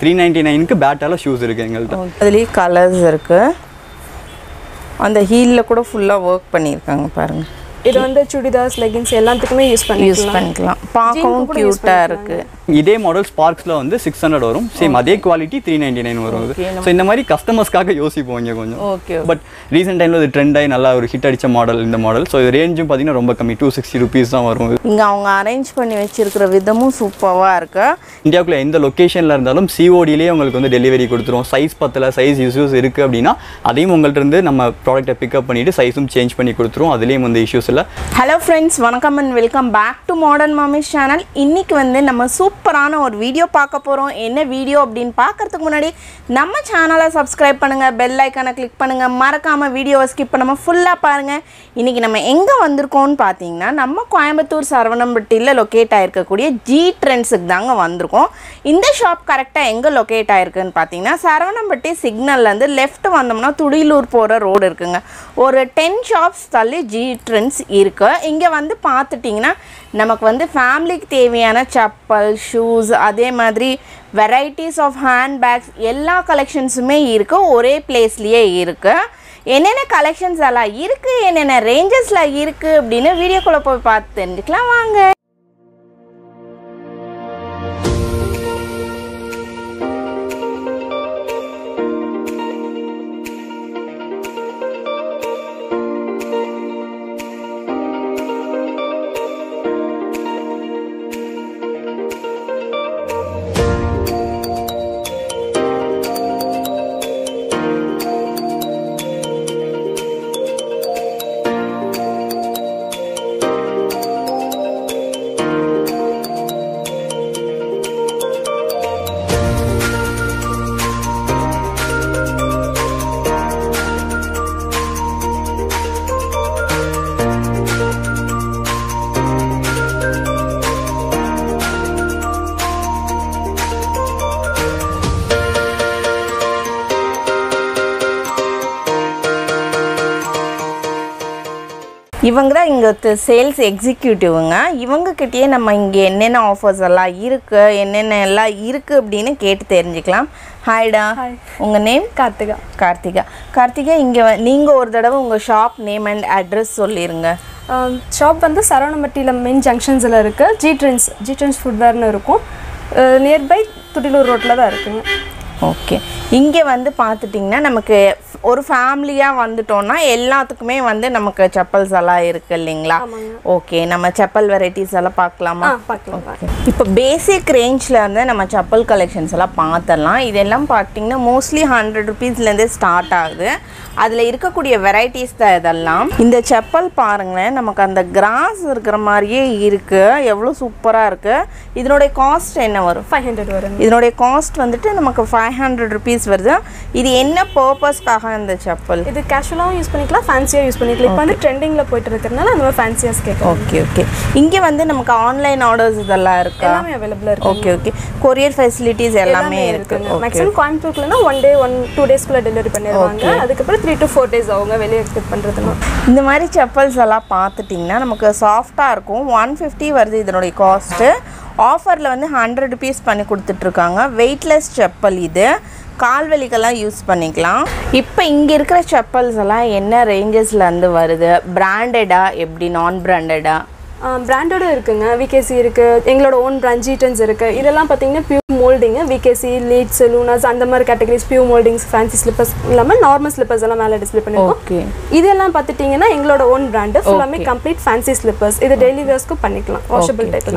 Three ninety நைனுக்கு பேட்டால shoes இருக்குது எங்கள்கிட்ட அதுலேயே கலர்ஸ் இருக்கு. அந்த ஹீலில் கூட ஃபுல்லாக ஒர்க் பண்ணியிருக்காங்க பாருங்க. இது வந்து சுடிதார்ஸ் லெகின்ஸ் எல்லாத்துக்குமே யூஸ் யூஸ் பண்ணிக்கலாம். பார்க்கவும் க்யூட்டாக இருக்கு. இதே மாடல் ஸ்பார்க்ஸில் வந்து சிக்ஸ் ஹண்ட்ரட் வரும். சேம் அதே குவாலிட்டி த்ரீ நைன்டி நைன் வரும் ஸோ இந்த மாதிரி கஸ்டமர்ஸ்க்காக யோசிப்போம் இங்கே கொஞ்சம் ஓகே பட் ரீசெண்ட் டைமில் இது ட்ரெண்ட் ஆகி நல்லா ஒரு ஹிட் அடிச்ச மாடல் இந்த மாடல் ஸோ இது ரேஞ்சும் பார்த்தீங்கன்னா ரொம்ப கம்மி. டூ சிக்ஸ்டி ருபீஸ் தான் வரும். இங்கே அவங்க அரேஞ்ச் பண்ணி வச்சிருக்கிற விதமும் சூப்பராக இருக்கு. இந்தியாவுக்குள்ள எந்த லொக்கேஷனில் இருந்தாலும் சிஓடிலேயே உங்களுக்கு வந்து டெலிவரி கொடுத்துரும். சைஸ் பத்தில் சைஸ் இஷ்யூஸ் இருக்குது அப்படின்னா அதையும் உங்கள்ட்ட இருந்து நம்ம ப்ராடக்ட்டை பிக்கப் பண்ணிவிட்டு சைஸும் சேஞ்ச் பண்ணி கொடுத்துரும். அதுலேயும் வந்து இஷ்யூஸ் இல்லை. ஹலோ ஃப்ரெண்ட்ஸ் வணக்கம் and welcome back to Modern Mommies channel இன்னைக்கு வந்து நம்ம சூப்பரான ஒரு வீடியோ பார்க்க போகிறோம் என்ன வீடியோ அப்படின்னு பார்க்கறதுக்கு முன்னாடி நம்ம சேனலை சப்ஸ்கிரைப் பண்ணுங்கள் பெல் ஐக்கானை கிளிக் பண்ணுங்கள் மறக்காமல் வீடியோவை ஸ்கிப் பண்ணாமல் ஃபுல்லாக பாருங்கள் இன்றைக்கி நம்ம எங்கே வந்திருக்கோம்னு பார்த்தீங்கன்னா நம்ம கோயம்புத்தூர் சரவணம்பட்டியில் லொக்கேட் ஆகிருக்கக்கூடிய ஜி ட்ரெண்ட்ஸுக்கு தாங்க வந்திருக்கோம். இந்த ஷாப் கரெக்டாக எங்கே லொக்கேட் ஆகிருக்குன்னு பார்த்தீங்கன்னா சரவணம்பட்டி சிக்னல்லேருந்து லெஃப்ட் வந்தோம்னா துடியலூர் போகிற ரோடு இருக்குங்க. ஒரு டென் ஷாப்ஸ் தள்ளி ஜி ட்ரெண்ட்ஸ் இருக்குது இங்கே வந்து பார்த்துட்டிங்கன்னா நமக்கு வந்து ஃபேமிலிக்கு தேவையான செப்பல் ஷூஸ் அதே மாதிரி வெரைட்டிஸ் ஆஃப் ஹேண்ட்பேக்ஸ் எல்லா கலெக்ஷன்ஸுமே இருக்குது ஒரே பிளேஸ்லேயே இருக்குது என்னென்ன கலெக்ஷன்ஸ் எல்லாம் இருக்குது என்னென்ன ரேஞ்சஸில் இருக்குது அப்படின்னு வீடியோக்குள்ளே போய் பார்த்து தெரிஞ்சுக்கலாம் வாங்க. இவங்க தான் இங்கே சேல்ஸ் எக்ஸிக்யூட்டிவ்ங்க இவங்கக்கிட்டேயே நம்ம இங்கே என்னென்ன ஆஃபர்ஸ் எல்லாம் இருக்குது என்னென்ன எல்லாம் இருக்குது அப்படின்னு கேட்டு தெரிஞ்சுக்கலாம். ஹாய்டா. உங்கள் நேம் கார்த்திகா. கார்த்திகா. கார்த்திகா இங்கே நீங்கள் ஒரு தடவை உங்கள் ஷாப் நேம் அண்ட் அட்ரஸ் சொல்லிடுங்க ஷாப் வந்து சரவணம்பட்டியில் மெயின் ஜங்ஷன்ஸில் இருக்குது ஜி ட்ரெண்ட்ஸ் ஜி ட்ரெண்ட்ஸ் ஃபுட்வேர்னு இருக்கும் நியர்பை துடிலூர் ரோட்டில் தான் இருக்குங்க. ஓகே இங்கே வந்து பார்த்துட்டிங்கன்னா நமக்கு ஒரு ஃபேமிலியாக வந்துட்டோம்னா எல்லாத்துக்குமே வந்து நமக்கு செப்பல்ஸ் எல்லாம் இருக்குது இல்லைங்களா? ஓகே நம்ம செப்பல் வெரைட்டிஸ் எல்லாம் பார்க்கலாமா. இப்போ பேசிக் ரேஞ்சில் இருந்து நம்ம செப்பல் கலெக்ஷன்ஸ் எல்லாம் பார்த்துடலாம். இதெல்லாம் பார்த்தீங்கன்னா மோஸ்ட்லி ஹண்ட்ரட் ருபீஸ்லேருந்தே ஸ்டார்ட் ஆகுது. அதில் இருக்கக்கூடிய வெரைட்டிஸ் தான் இதெல்லாம். இந்த செப்பல் பாருங்களேன் நமக்கு அந்த கிராஸ் இருக்கிற மாதிரியே இருக்குது எவ்வளோ சூப்பராக இருக்குது இதனுடைய காஸ்ட் என்ன வரும்? ஃபைவ் ஹண்ட்ரட் வருங்க இதனுடைய காஸ்ட் வந்துட்டு நமக்கு ஃபைவ் ஹண்ட்ரட் ருபீஸ் வருது. இது என்ன பர்பஸ்க்காக இந்த செப்பல் இது கேஷுவலாகவும் யூஸ் பண்ணிக்கலாம் ஃபேன்சியாக யூஸ் பண்ணிக்கலாம். இப்போ வந்து ட்ரெண்டிங்கில் போயிட்டு இருக்கிறதுனால அந்த மாதிரி ஃபேன்சியாஸ் கேட்கலாம் ஓகே ஓகே இங்கே வந்து நமக்கு ஆன்லைன் ஆர்டர்ஸ் இதெல்லாம் இருக்கா? எல்லாமே அவைலபிளாக இருக்கு. ஓகே ஓகே கொரியர் ஃபெசிலிட்டிஸ் எல்லாமே இருக்கு. மேக்ஸிமம் கோயம்புத்தூர்லனா ஒன் டே ஒன் டூ டேஸ்க்குள்ள டெலிவரி பண்ணிடுவாங்க. அதுக்கப்புறம் த்ரீ டு ஃபோர் டேஸ் ஆகுங்க வெளியே எக்ஸ்பெக்ட் பண்ணுறதுனா இந்த மாதிரி செப்பல்ஸ் எல்லாம் பார்த்துட்டிங்கன்னா நமக்கு சாஃப்டாக இருக்கும். ஒன் ஃபிஃப்டி வருது இதனுடைய காஸ்ட்டு ஆஃபரில் வந்து ஹண்ட்ரட் ருபீஸ் பண்ணி கொடுத்துட்ருக்காங்க வெயிட்லெஸ் செப்பல் இது. கால்வலிக்கெல்லாம் யூஸ் பண்ணிக்கலாம். இப்போ இங்கே இருக்கிற செப்பல்ஸ் எல்லாம் என்ன ரேஞ்சஸ்லேருந்து வருது? பிராண்டடா எப்படி நான் பிராண்டடா பிராண்டடும் இருக்குங்க. விகேசி இருக்கு. எங்களோட ஓன் பிராண்ட் ஜீட்டன்ஸ் இருக்கு. இதெல்லாம் பார்த்தீங்கன்னா மோல்டிங் விகேசி லீட்ஸ் லூனாஸ் அந்த மாதிரி categories PU mouldings fancy slippers இல்லாமல் நார்மல் ஸ்லிப்பர்ஸ் எல்லாம் மேலே டிஸ்பிளே பண்ணிருக்கோம். இதெல்லாம் பார்த்துட்டிங்கன்னா எங்களோட ஓன் பிராண்டு ஃபுல்லாமே கம்ப்ளீட் ஃபேன்சி ஸ்லிப்பர்ஸ் இது டெய்லி வேர்ஸ்க்கும் பண்ணிக்கலாம். வாஷபிள் டைப்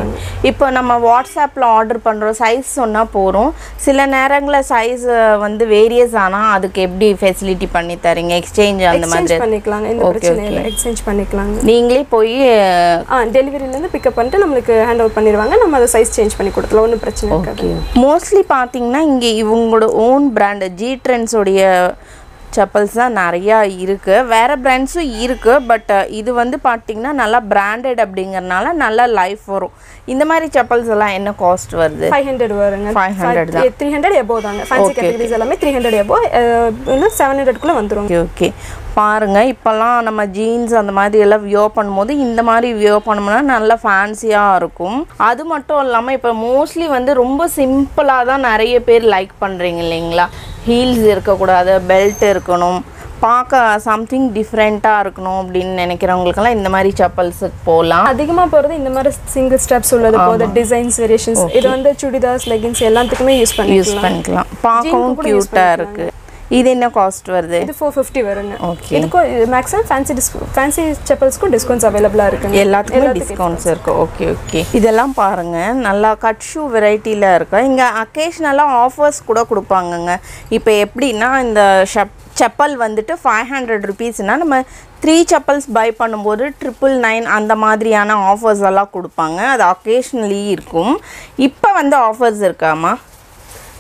இப்போ நம்ம வாட்ஸ்அப்பில் ஆர்டர் பண்ணுறோம் சைஸ் சொன்னால் போகிறோம் சில நேரங்களில் சைஸ் வந்து வேரியஸ் ஆனால் அதுக்கு எப்படி ஃபெசிலிட்டி பண்ணி தரீங்க? எக்ஸ்சேஞ்ச் அந்த மாதிரி பண்ணிக்கலாங்க எந்த பிரச்சனையும். இல்லை. எக்ஸ்சேஞ்ச் பண்ணிக்கலாங்க. நீங்களே போய் டெலிவரியிலேருந்து பிக்கப் பண்ணிட்டு நம்மளுக்கு ஹேண்ட் ஓவர் பண்ணிடுவாங்க. நம்ம அதை சைஸ் சேஞ்ச் பண்ணி கொடுத்துலாம் ஒன்றும் பிரச்சனை இருக்காது. மோஸ்ட்லி பார்த்தீங்கன்னா இங்கே இவங்களோட ஓன் பிராண்டு ஜி ட்ரெண்ட்ஸோடைய செப்பல்ஸ் தான் நிறையா இருக்குது வேறு பிராண்ட்ஸும் இருக்குது பட் இது வந்து பார்த்திங்கன்னா நல்லா பிராண்டட் அப்படிங்கறனால நல்லா லைஃப் வரும். இந்த மாதிரி செப்பல்ஸ் எல்லாம் என்ன காஸ்ட் வருது? ஃபைவ் ஹண்ட்ரட் வருங்க. 500 தான். த்ரீ ஹண்ட்ரட் எபோ தாங்க. ஃபேன்சி கேட்டகரிஸ் எல்லாமே த்ரீ ஹண்ட்ரட் எபோ இன்னும் செவன் ஹண்ட்ரட்குள்ளே வந்துரும். ஓகே ஓகே பாருங்க இப்போல்லாம் நம்ம ஜீன்ஸ் அந்த மாதிரி எல்லாம் வியோ பண்ணும்போது இந்த மாதிரி வியோ பண்ணோம்னா நல்லா ஃபேன்சியாக இருக்கும். அது மட்டும் இல்லாமல் இப்போ மோஸ்ட்லி வந்து ரொம்ப சிம்பிளாக தான் நிறைய பேர் லைக் பண்ணுறீங்க இல்லைங்களா? ஹீல்ஸ் இருக்கக்கூடாது பெல்ட் இருக்கணும் பார்க்க சம்திங் டிஃப்ரெண்ட்டாக இருக்கணும் அப்படின்னு நினைக்கிறவங்களுக்கெல்லாம் இந்த மாதிரி செப்பல்ஸுக்கு போகலாம் அதிகமாக போகிறது இந்த மாதிரி சிங்கிள் ஸ்டெப்ஸ் உள்ளது போது டிசைன்ஸ் வேரியேஷன்ஸ் இது வந்து சுடிதார்ஸ் லெகின்ஸ் எல்லாத்துக்குமே யூஸ் யூஸ் பண்ணிக்கலாம். பார்க்கவும் க்யூட்டாக இருக்குது இது என்ன காஸ்ட் வருது? இது ஃபோர் ஃபிஃப்டி வருங்க. Okay. இதுக்கும் மேக்ஸிமம் ஃபேன்சி டிஸ்கோ ஃபேன்சி செப்பல்ஸ்க்கும் டிஸ்கவுண்ட்ஸ் அவைலபிளாக இருக்குங்க. எல்லாத்துக்குமே டிஸ்கவுண்ட்ஸ் இருக்கு. ஓகே ஓகே இதெல்லாம் பாருங்க. நல்லா கட் ஷூ வெரைட்டியில் இருக்கு. இங்கே அக்கேஷ்னலாக ஆஃபர்ஸ் கூட கொடுப்பாங்கங்க. இப்போ எப்படின்னா இந்த ஷப் செப்பல் வந்துட்டு ஃபைவ் ஹண்ட்ரட் ருபீஸ்னால் நம்ம த்ரீ செப்பல்ஸ் பை பண்ணும்போது ட்ரிபிள் நைன் அந்த மாதிரியான ஆஃபர்ஸ் எல்லாம் கொடுப்பாங்க. அது அக்கேஷ்னலி இருக்கும். இப்போ வந்து ஆஃபர்ஸ் இருக்காமா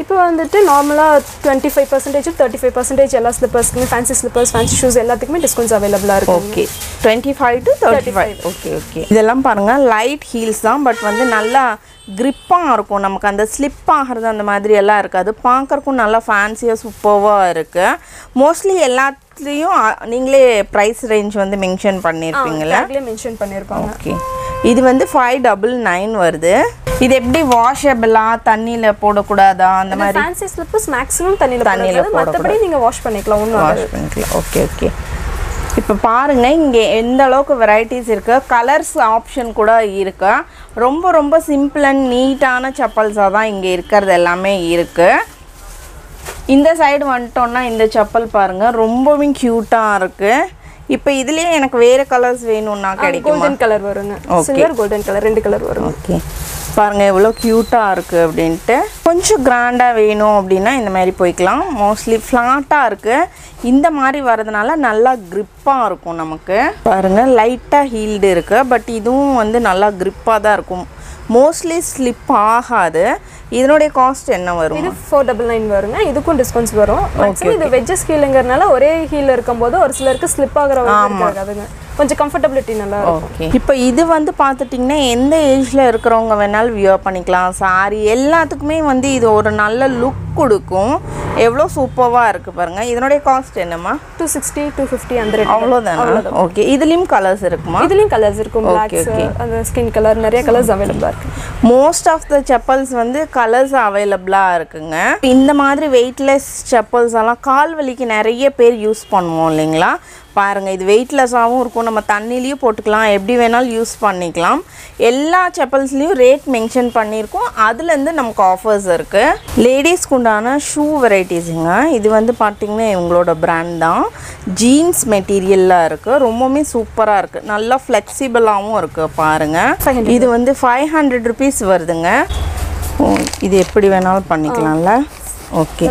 இப்போ வந்துட்டு நார்மலாக twenty five percentage thirty five percentage எல்லா ஸ்லிப்பர்ஸ்க்குமே ஃபேன்சி ஸ்லிப்பர்ஸ் ஃபேன்சி ஷூஸ் எல்லாத்துக்குமே டிஸ்கவுண்ட்ஸ் அவைலபிளாக இருக்கும் okay twenty five to thirty five okay okay இதெல்லாம் பாருங்கள் லைட் ஹீல்ஸ் தான் பட் வந்து நல்லா க்ரிப்பாக இருக்கும். நமக்கு அந்த ஸ்லிப் ஆகிறது அந்த மாதிரி எல்லாம் இருக்காது. பார்க்கறக்கும் நல்லா ஃபேன்சியாக சூப்பராக இருக்குது மோஸ்ட்லி எல்லாத்துலேயும் நீங்களே ப்ரைஸ் ரேஞ்ச் வந்து மென்ஷன் பண்ணியிருப்பீங்களா மென்ஷன் பண்ணியிருப்பாங்க ஓகே இது வந்து ஃபைவ் டபுள் நைன் வருது. இது எப்படி வாஷபிளா தண்ணியில் போடக்கூடாதா அந்த மாதிரி? ஃபேன்சி ஸ்லிப்பர்ஸ் மேக்ஸிமம் தண்ணியில் தண்ணியில மற்றபடி நீங்கள் வாஷ் பண்ணிக்கலாம் ஒன்றும் வாஷ் பண்ணிக்கலாம். ஓகே ஓகே இப்போ பாருங்க இங்கே எந்த அளவுக்கு வெரைட்டிஸ் இருக்கு. கலர்ஸ் ஆப்ஷன் கூட இருக்கு. ரொம்ப ரொம்ப சிம்பிள் அண்ட் நீட்டான செப்பல்ஸாக தான் இங்கே இருக்கிறது எல்லாமே இருக்கு. இந்த சைடு வந்துட்டோம்னா இந்த செப்பல் பாருங்க ரொம்பவே க்யூட்டாக இருக்கு. இப்போ இதுலேயே எனக்கு வேறு கலர்ஸ் வேணும்னா கிடைக்குமா? கோல்டன் கலர் வருங்க. சில்வர் கோல்டன் கலர் ரெண்டு கலர் வரும் ஓகே பாருங்கள் எவ்வளோ க்யூட்டாக இருக்குது அப்படின்ட்டு. கொஞ்சம் கிராண்டாக வேணும் அப்படின்னா இந்த மாதிரி போய்க்கலாம். மோஸ்ட்லி ஃப்ளாட்டாக இருக்குது இந்த மாதிரி வரதுனால நல்லா க்ரிப்பாக இருக்கும் நமக்கு. பாருங்கள் லைட்டாக ஹீல்டு இருக்குது பட் இதுவும் வந்து நல்லா க்ரிப்பாக தான் இருக்கும். மோஸ்ட்லி ஸ்லிப் ஆகாது. இதனுடைய காஸ்ட் என்ன வரும்? இது ஃபோர் டபுள் நைன் வருங்க. இதுக்கும் டிஸ்கவுண்ட்ஸ் வரும். மேக்ஸிமம் இது வெஜ்ஜஸ் ஹீலுங்கிறனால ஒரே ஹீல் இருக்கும்போது ஒரு சிலருக்கு ஸ்லிப் ஆகிற இருக்காதுங்க கொஞ்சம் கம்ஃபர்டபிலிட்டி நல்லா இருக்கும். ஓகே இப்போ இது வந்து பார்த்துட்டிங்கன்னா எந்த ஏஜில் இருக்கிறவங்க வேணாலும் வியர் பண்ணிக்கலாம். சாரி எல்லாத்துக்குமே வந்து இது ஒரு நல்ல லுக் கொடுக்கும். எவ்வளோ சூப்பராக இருக்குது பாருங்கள் இதனுடைய காஸ்ட் என்னம்மா? டூ சிக்ஸ்டி டூ ஃபிஃப்டி அந்த அவ்வளோதானே? ஓகே இதுலேயும் கலர்ஸ் இருக்குமா? இதுலயும் கலர்ஸ் இருக்கும். பிளாக்ஸ் அந்த ஸ்கின் கலர் நிறைய கலர்ஸ் அவைலபிளா இருக்கு. மோஸ்ட் ஆஃப் த செப்பல்ஸ் வந்து கலர்ஸ் அவைலபிளாக இருக்குங்க. இந்த மாதிரி வெயிட்லெஸ் செப்பல்ஸ் எல்லாம் கால் வலிக்கு நிறைய பேர் யூஸ் பண்ணுவோம் இல்லைங்களா? பாருங்க இது வெயிட்லெஸ்ஸாகவும் இருக்கும். நம்ம தண்ணிலையும் போட்டுக்கலாம். எப்படி வேணாலும் யூஸ் பண்ணிக்கலாம். எல்லா செப்பல்ஸ்லேயும் ரேட் மென்ஷன் பண்ணியிருக்கோம். அதுலேருந்து நமக்கு ஆஃபர்ஸ் இருக்குது லேடிஸ்க்கு உண்டான ஷூ வெரைட்டிஸுங்க இது வந்து பார்த்திங்கன்னா இவங்களோட ப்ராண்ட் தான். ஜீன்ஸ் மெட்டீரியலாக இருக்குது ரொம்பவுமே சூப்பராக இருக்குது நல்லா ஃப்ளெக்சிபிளாகவும் இருக்குது பாருங்கள் இது வந்து ஃபைவ் ஹண்ட்ரட் ருபீஸ் வருதுங்க. ஓ, இது எப்படி வேணாலும் பண்ணிக்கலாம்ல? ஓகே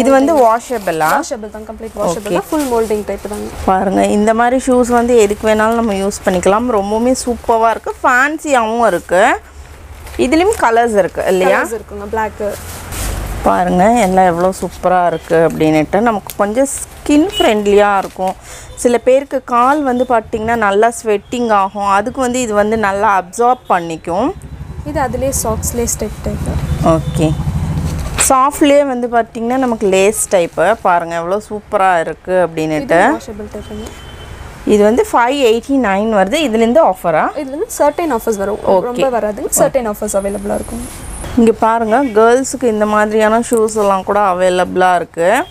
இது வந்து வாஷபிளா வாஷபிள் தான் கம்ப்ளீட் வாஷபிள் தான் ஃபுல் மோல்டிங் டைப் தாங்க. பாருங்க இந்த மாதிரி ஷூஸ் வந்து எதுக்கு வேணாலும் நம்ம யூஸ் பண்ணிக்கலாம். ரொம்பவுமே சூப்பராக இருக்குது ஃபேன்சியாகவும் இருக்குது இதுலேயும் கலர்ஸ் இருக்குது இல்லையா? இருக்குங்க பிளாக் பாருங்க எல்லாம் எவ்வளோ சூப்பராக இருக்குது அப்படின்னுட்டு நமக்கு கொஞ்சம் ஸ்கின் ஃப்ரெண்ட்லியாக இருக்கும். சில பேருக்கு கால் வந்து பார்த்திங்கன்னா நல்லா ஸ்வெட்டிங் ஆகும். அதுக்கு வந்து இது வந்து நல்லா அப்சார்ப் பண்ணிக்கும். இது அதுலயே socks lace type type okay சாஃப்ட்லேயே வந்து பார்த்திங்கன்னா நமக்கு லேஸ் டைப்பு பாருங்கள் எவ்வளோ சூப்பராக இருக்குது அப்படின்னுட்டு. இது வந்து ஃபைவ் எயிட்டி நைன் வருது இதுலேருந்து ஆஃபரா இதுல வந்து சர்டைன் ஆஃபர்ஸ் வரும். ரொம்ப வராதுங்க. சர்டைன் ஆஃபர்ஸ் அவைலபிளா இருக்கும். இங்கே பாருங்கள் கேர்ள்ஸுக்கு இந்த மாதிரியான ஷூஸ் எல்லாம் கூட அவைலபிளாக இருக்குது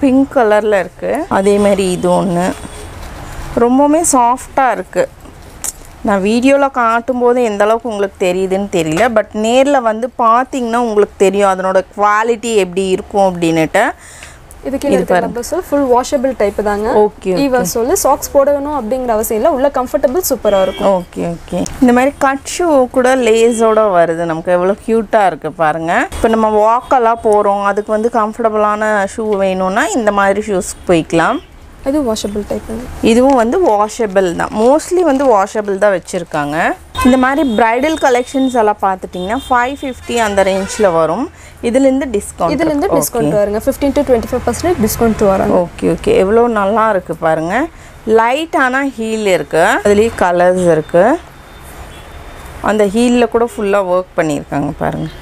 பிங்க் கலரில் இருக்குது அதேமாரி இது ஒன்று ரொம்பவுமே சாஃப்டாக இருக்குது நான் வீடியோவில் காட்டும்போது எந்த அளவுக்கு உங்களுக்கு தெரியுதுன்னு தெரியல. பட் நேரில் வந்து பார்த்தீங்கன்னா உங்களுக்கு தெரியும் அதனோட குவாலிட்டி எப்படி இருக்கும் அப்படின்னுட்டு. இது கீழே இருக்கிற சொல் ஃபுல் வாஷபிள் டைப் தாங்க. ஓகே ஈவா சொல்லு சாக்ஸ் போடணும் அப்படிங்கிற அவசியம் இல்லை. உள்ள கம்ஃபர்டபுள் சூப்பரா இருக்கும். ஓகே ஓகே இந்த மாதிரி கட் ஷூ கூட லேஸோட வருது. நமக்கு எவ்வளோ க்யூட்டாக இருக்குது பாருங்கள் இப்போ நம்ம வாக்கெல்லாம் போகிறோம் அதுக்கு வந்து கம்ஃபர்டபுளான ஷூ வேணும்னா இந்த மாதிரி ஷூஸ் போய்க்கலாம். இது வாஷபிள் டைப் இதுவும் வந்து வாஷபிள் தான். மோஸ்ட்லி வந்து வாஷபிள் தான் வச்சுருக்காங்க. இந்த மாதிரி பிரைடல் கலெக்ஷன்ஸ் எல்லாம் பார்த்துட்டிங்கன்னா ஃபைவ் ஃபிஃப்டி அந்த ரேஞ்சில் வரும். இதுலேருந்து டிஸ்கவுண்ட் இதுலேருந்து டிஸ்கவுண்ட் வருங்க. Fifteen to twenty five percentage discount வரும். ஓகே ஓகே எவ்வளோ நல்லா இருக்குது பாருங்கள் லைட்டான ஹீல் இருக்குது அதுலேயே கலர்ஸ் இருக்குது அந்த ஹீலில் கூட ஃபுல்லாக ஒர்க் பண்ணியிருக்காங்க பாருங்கள்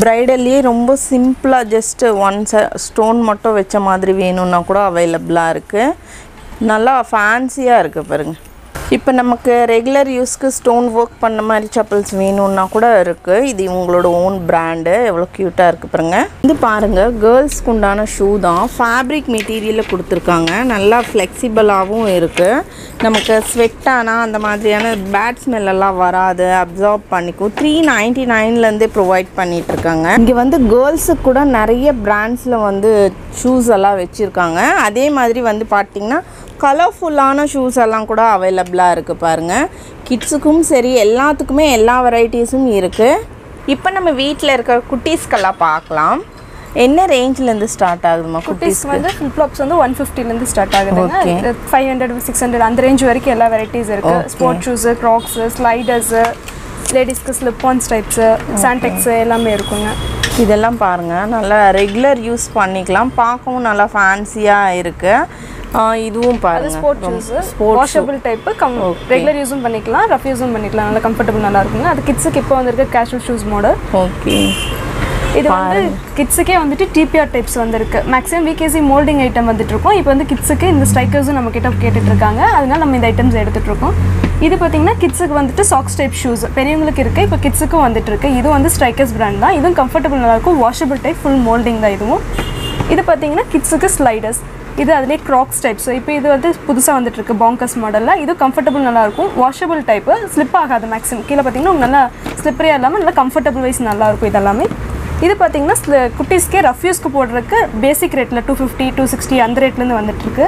ப்ரைடல்லையே ரொம்ப சிம்பிளாக ஜஸ்ட்டு ஒன் ஸ்டோன் மட்டும் வச்ச மாதிரி வேணும்னா கூட அவைலபிளாக இருக்குது நல்லா ஃபேன்சியாக இருக்குது பாருங்கள் இப்போ நமக்கு ரெகுலர் யூஸ்க்கு ஸ்டோன் ஒர்க் பண்ண மாதிரி செப்பல்ஸ் வேணும்னா கூட இருக்குது இது உங்களோட ஓன் பிராண்டு எவ்வளோ க்யூட்டாக இருக்குது பாருங்க. இது பாருங்கள் கேர்ள்ஸ்க்கு உண்டான ஷூ தான் ஃபேப்ரிக் மெட்டீரியலில் கொடுத்துருக்காங்க. நல்லா ஃப்ளெக்சிபிளாகவும் இருக்குது நமக்கு ஸ்வெட் ஆனால் அந்த மாதிரியான பேட் ஸ்மெல்லாம் வராது. அப்சார்ப் பண்ணிக்கும். த்ரீ நைன்ட்டி நைன்லேருந்தே ப்ரொவைட் பண்ணிகிட்ருக்காங்க இங்கே வந்து கேர்ள்ஸுக்கு கூட நிறைய பிராண்ட்ஸில் வந்து ஷூஸ் எல்லாம் வச்சுருக்காங்க. அதே மாதிரி வந்து பார்த்திங்கன்னா கலர்ஃபுல்லான ஷூஸ் எல்லாம் கூட அவைலபிளாக இருக்குது பாருங்கள் கிட்ஸுக்கும் சரி எல்லாத்துக்குமே எல்லா வெரைட்டிஸும் இருக்குது இப்போ நம்ம வீட்டில் இருக்க குட்டீஸ்க்கெல்லாம் பார்க்கலாம் என்ன ரேஞ்சிலேருந்து ஸ்டார்ட் ஆகுதுமா குட்டீஸ் வந்து ஃபுல் ஃப்ளாப்ஸ் வந்து ஒன் ஃபிஃப்டிலேருந்து ஸ்டார்ட். ஆகுதுங்க. ஃபைவ் ஹண்ட்ரட் சிக்ஸ் ஹண்ட்ரட் அந்த ரேஞ்ச் வரைக்கும் எல்லா வெரைட்டிஸ் இருக்கு. Okay. Sport shoes crocs sliders லேடிஸ்க்கு ஸ்லிப் ஆன்ஸ் டைப்ஸு சான்டெக்ஸு எல்லாமே இருக்குங்க. இதெல்லாம் பாருங்கள் நல்லா ரெகுலர் யூஸ் பண்ணிக்கலாம். பார்க்கவும் நல்லா ஃபேன்சியாக இருக்குது இதுவும் அது பாருங்க. Sport shoes sports washable type cum regular யூஸும் பண்ணிக்கலாம். ரஃப் யூஸும் பண்ணிக்கலாம். நல்லா கம்ஃபர்டபுள் நல்லா இருக்குங்க. அது கிட்ஸுக்கு இப்போ வந்திருக்க கேஷுவல் ஷூஸ் மாடல் ஓகே இது வந்து கிட்ஸுக்கே வந்துட்டு டிபிஆர் டைப்ஸ் வந்திருக்கு. மேக்ஸிமம் விகேசி மோல்டிங் ஐட்டம் வந்துட்டு இருக்கோம் இப்போ வந்து கிட்ஸுக்கு இந்த ஸ்ட்ரைக்கர்ஸும் நம்ம கிட்ட கேட்டுட்டு இருக்காங்க அதனால நம்ம இந்த ஐட்டம்ஸ் எடுத்துட்டு இருக்கோம் இது பார்த்தீங்கன்னா கிட்ஸுக்கு வந்துட்டு சாக்ஸ் டைப் ஷூஸ் பெரியவங்களுக்கு இருக்கு இப்போ கிட்ஸுக்கும் வந்துட்டு இருக்கு இது வந்து ஸ்ட்ரைக்கர்ஸ் பிராண்ட் தான். இதுவும் கம்ஃபர்டபுள் நல்லா இருக்கும் வாஷபிள் டைப் ஃபுல் மோல்டிங் தான் இதுவும். இது பார்த்தீங்கன்னா கிட்ஸுக்கு ஸ்லைடர்ஸ் இது அதுலேயே க்ராக்ஸ் டைப் ஸோ இப்போ இது வந்து புதுசாக வந்துட்டு இருக்கு பாங்கஸ் மாடலில் இது கம்ஃபர்டபுள் நல்லா இருக்கும் வாஷபிள் டைப்பு ஸ்லிப் ஆகாது மேக்ஸிமம் கீழே பார்த்தீங்கன்னா நல்லா ஸ்லிப்பரியாக இல்லாமல் நல்லா கம்ஃபர்டபுள் வைஸ் நல்லா இருக்கும் இதெல்லாமே. இது பார்த்தீங்கன்னா குட்டீஸ்க்கே ரஃப்யூஸ்க்கு போடுறதுக்கு பேசிக் ரேட்டில் டூ ஃபிஃப்டி டூ சிக்ஸ்டி அந்த ரேட்லேருந்து வந்துட்டுருக்கு.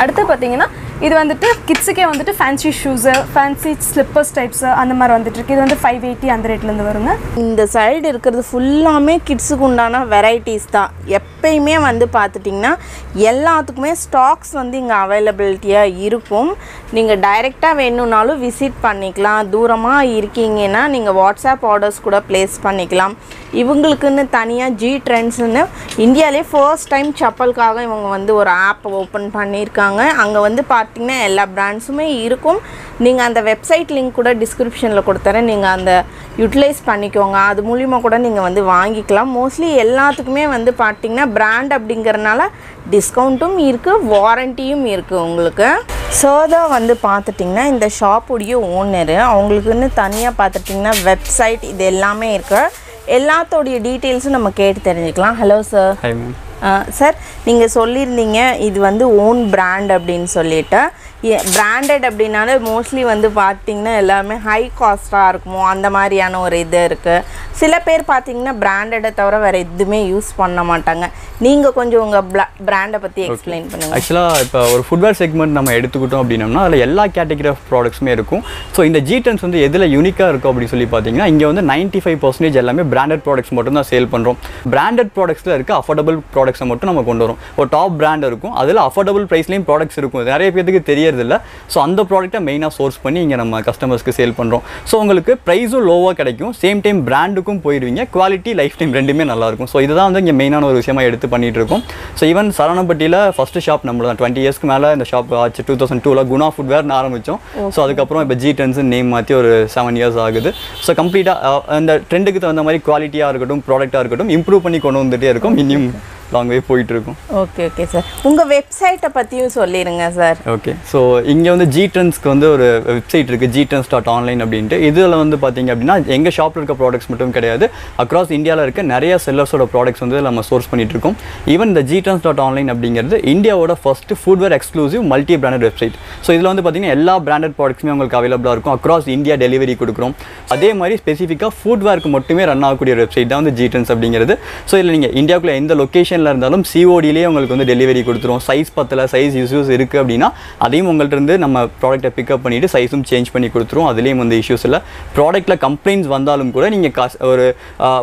அடுத்து பார்த்தீங்கன்னா இது வந்துட்டு கிட்ஸுக்கே வந்துட்டு fancy shoes fancy slippers types அந்த மாதிரி வந்துட்டுருக்கு இது வந்து ஃபைவ் எயிட்டி அந்த ரேட்லேருந்து வருங்க. இந்த சைடு இருக்கிறது ஃபுல்லாமே கிட்ஸுக்கு உண்டான வெரைட்டிஸ் தான். எப்பயுமே வந்து பார்த்துட்டிங்கன்னா எல்லாத்துக்குமே ஸ்டாக்ஸ் வந்து இங்கே அவைலபிலிட்டியாக இருக்கும். நீங்கள் டைரெக்டாக வேணும்னாலும் விசிட் பண்ணிக்கலாம். தூரமாக இருக்கீங்கன்னா நீங்கள் வாட்ஸ்அப் ஆர்டர்ஸ் கூட ப்ளேஸ் பண்ணிக்கலாம். இவங்களுக்குன்னு தனியாக ஜி ட்ரெண்ட்ஸ்னு இந்தியாவிலே ஃபர்ஸ்ட் டைம் செப்பலுக்காக இவங்க வந்து ஒரு ஆப் ஓப்பன் பண்ணியிருக்காங்க. அங்கே வந்து பார்த்து பார்த்தீங்கன்னா எல்லா பிராண்ட்ஸுமே இருக்கும். நீங்கள் அந்த வெப்சைட் லிங்க் கூட டிஸ்கிரிப்ஷனில் கொடுத்துறேன் நீங்கள் அந்த யூட்டிலைஸ் பண்ணிக்கோங்க. அது மூலிமா கூட நீங்கள் வந்து வாங்கிக்கலாம். மோஸ்ட்லி எல்லாத்துக்குமே வந்து பார்த்தீங்கன்னா பிராண்ட் அப்படிங்கிறனால டிஸ்கவுண்ட்டும் இருக்குது வாரண்டியும் இருக்குது உங்களுக்கு. சர்தாக வந்து பார்த்துட்டிங்கன்னா இந்த ஷாப்புடைய ஓனரு அவங்களுக்குன்னு தனியாக பார்த்துட்டிங்கன்னா வெப்சைட் இது எல்லாமே இருக்குது எல்லாத்தோடைய டீட்டெயில்ஸும் நம்ம கேட்டு தெரிஞ்சுக்கலாம். ஹலோ சார் சார் நீங்கள் சொல்லியிருந்தீங்க இது வந்து ஓன் பிராண்ட் அப்படின்னு சொல்லிட்டு. பிராண்டட் அப்படின்னாலே மோஸ்ட்லி வந்து பார்த்தீங்கன்னா எல்லாமே ஹை காஸ்ட்டாக இருக்குமோ? அந்த மாதிரியான ஒரு இது இருக்குது சில பேர் பார்த்தீங்கன்னா பிராண்டடை தவிர வேறு எதுவுமே யூஸ் பண்ண மாட்டாங்க. நீங்கள் கொஞ்சம் உங்கள் பிராண்டை பற்றி எக்ஸ்பிளைன் பண்ணுங்கள் ஆக்சுவலாக இப்போ ஒரு ஃபுட்வேர் செக்மெண்ட் நம்ம எடுத்துக்கிட்டோம் அப்படின்னம்னா அதில் எல்லா கேட்டகரி ஆஃப் ப்ராடக்ட்ஸுமே இருக்கும். ஸோ இந்த ஜி டென்ஸ் வந்து எதில் யூனிக்காக இருக்கும் அப்படின்னு சொல்லி பார்த்தீங்கன்னா இங்கே வந்து 95% ஃபைவ் பர்சன்டேஜ் எல்லாமே பிராண்டட் ப்ராடக்ட்ஸ் மட்டும் தான் சேல் பண்ணுறோம் பிராண்டட் ப்ராடக்ட்ஸில் இருக்க அஃபோர்டபுள் ப்ராடக்ட்ஸை மட்டும் நம்ம கொண்டு வரோம். ஒரு டாப் பிராண்ட் இருக்கும். அதில் அஃபோர்டபுள் ப்ரைஸ்லேயும் ப்ராடக்ட்ஸ் இருக்கும். நிறைய பேருக்கு தெரியறதில்ல ஸோ அந்த ப்ராடக்ட்டை மெயினாக சோர்ஸ் பண்ணி இங்கே நம்ம கஸ்டமர்ஸ்க்கு சேல் பண்ணுறோம் ஸோ உங்களுக்கு ப்ரைஸும் லோவாக கிடைக்கும். சேம் டைம் பிராண்டுக்கும் போயிடுவீங்க குவாலிட்டி லைஃப் டைம் ரெண்டுமே நல்லாயிருக்கும் ஸோ இதுதான் வந்து இங்கே மெயினான ஒரு விஷயமா எடுத்து பண்ணிட்டு இருக்கோம். ஸோ ஈவன் சரவணப்பட்டியில் ஃபஸ்ட்டு ஷாப் நம்மள தான். டுவெண்ட்டி இயர்ஸ்க்கு மேலே இந்த ஷாப் ஆச்சு. டூ தௌசண்ட் டூவில் குணா ஃபுட்வேர்னு ஆரம்பித்தோம் ஸோ அதுக்கப்புறம் இப்போ ஜி டென்ஸ் நேம் மாற்றி ஒரு செவன் இயர்ஸ் ஆகுது. ஸோ கம்ப்ளீட்டாக அந்த ட்ரெண்டுக்கு தகுந்த மாதிரி குவாலிட்டியாக இருக்கட்டும் ப்ராடக்டாக இருக்கட்டும் இம்ப்ரூவ் பண்ணி கொண்டு வந்துட்டே இருக்கும். இன்னும் லாங் வே போயிட்டு இருக்கும் ஓகே ஓகே சார் உங்கள் வெப்சைட்டை பற்றியும் சொல்லிடுங்க சார் ஓகே ஸோ இங்கே வந்து ஜி ட்ரெண்ட்ஸ்க்கு வந்து ஒரு வெப்சைட் இருக்குது ஜி ட்ரெண்ட்ஸ் டாட் ஆன்லைன் அப்படின்ட்டு. இதில் வந்து பார்த்தீங்க அப்படின்னா எங்கள் ஷாப்பில் இருக்க ப்ராடக்ட்ஸ் மட்டும் கிடையாது. அக்ராஸ் இந்தியாவில் இருக்க நிறைய செல்லர்ஸோட ப்ராடக்ட்ஸ் வந்து நம்ம சோர்ஸ் பண்ணிட்டு இருக்கோம் ஈவன் இந்த ஜி ட்ரெண்ட்ஸ் டாட் ஆன்லைன் அப்படிங்கிறது இந்தியாவோட first footwear exclusive multi branded website so இதில் வந்து பார்த்தீங்கன்னா எல்லா பிராண்டட் ப்ராடக்ட்ஸுமே உங்களுக்கு அவைலபிளாக இருக்கும். அக்ராஸ் இந்தியா டெலிவரி கொடுக்குறோம். அதே மாதிரி ஸ்பெசிஃபிக்காக ஃபுட்வேர்க்கு மட்டுமே ரன் ஆகக்கூடிய வெப்சைட் தான் வந்து ஜி ட்ரெண்ட்ஸ் அப்படிங்கிறது. ஸோ இதில் நீங்கள் இந்தியாவுக்குள்ள எந்த லொக்கேஷனில் லொக்கேஷனில் இருந்தாலும் சிஓடியிலே உங்களுக்கு வந்து டெலிவரி கொடுத்துரும். சைஸ் பத்தில் சைஸ் இஷ்யூஸ் இருக்குது அப்படின்னா அதையும் உங்கள்ட்ட இருந்து நம்ம ப்ராடக்ட்டை பிக்கப் பண்ணிவிட்டு சைஸும் சேஞ்ச் பண்ணி கொடுத்துரும். அதுலேயும் வந்து இஷ்யூஸ் இல்லை. ப்ராடக்ட்டில் கம்ப்ளைண்ட்ஸ் வந்தாலும் கூட நீங்கள் காசு ஒரு